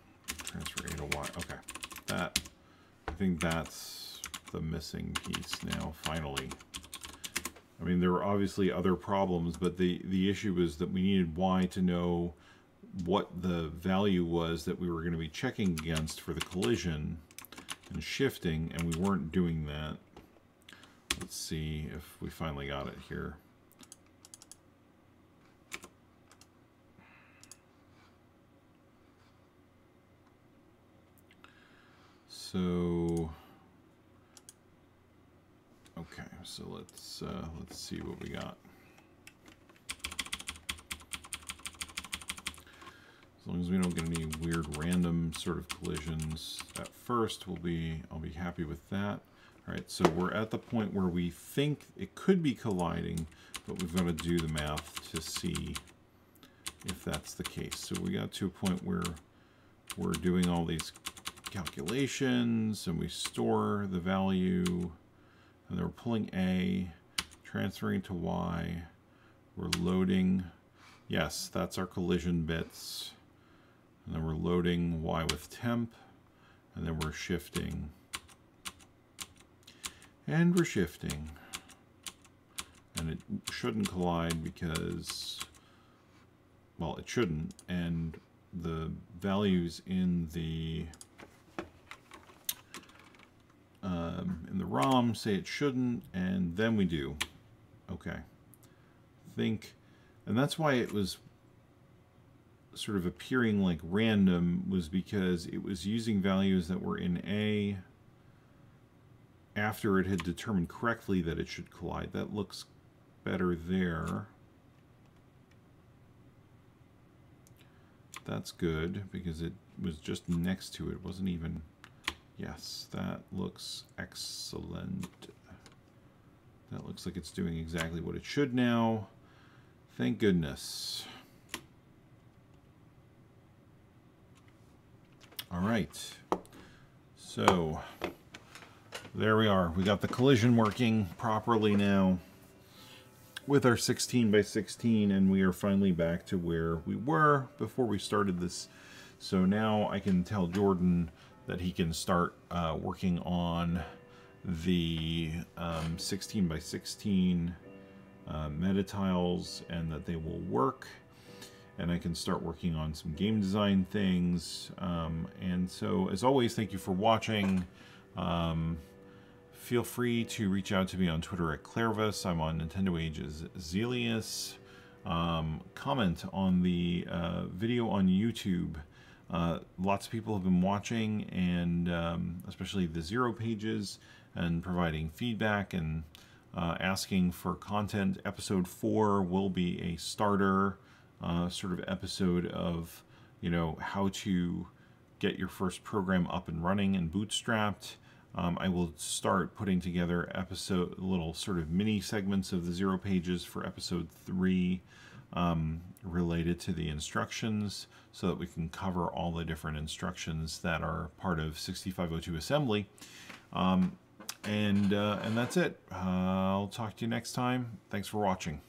transfer A to Y. Okay, that, I think that's the missing piece now, finally. I mean, there were obviously other problems, but the, the issue was that we needed Y to know what the value was that we were going to be checking against for the collision and shifting, and we weren't doing that. Let's see if we finally got it here. So, okay, so let's uh, let's see what we got. As long as we don't get any weird random sort of collisions at first, we'll be I'll be happy with that. All right, so we're at the point where we think it could be colliding, but we've got to do the math to see if that's the case. So we got to a point where we're doing all these calculations and we store the value and then we're pulling A, transferring to Y, we're loading, yes, that's our collision bits, and then we're loading Y with temp, and then we're shifting and we're shifting. And it shouldn't collide because, well, it shouldn't. And the values in the um, in the ROM say it shouldn't, and then we do. Okay. Think, and that's why it was sort of appearing like random was because it was using values that were in A after it had determined correctly that it should collide. That looks better there. That's good because it was just next to it. it wasn't even... Yes, that looks excellent. That looks like it's doing exactly what it should now. Thank goodness. All right. So, there we are. We got the collision working properly now with our 16 by 16 and we are finally back to where we were before we started this. So now I can tell Jordan that he can start uh, working on the um, 16 by 16 uh, meta tiles and that they will work and I can start working on some game design things. Um, and so as always, thank you for watching. Um, feel free to reach out to me on Twitter at Clairvus. I'm on Nintendo Ages Zelius. Um, comment on the uh, video on YouTube. Uh, lots of people have been watching, and um, especially the zero pages, and providing feedback and uh, asking for content. Episode four will be a starter uh, sort of episode of, you know, how to get your first program up and running and bootstrapped. Um, I will start putting together episode little sort of mini segments of the zero pages for episode three um, related to the instructions so that we can cover all the different instructions that are part of 6502 assembly. Um, and, uh, and that's it. Uh, I'll talk to you next time. Thanks for watching.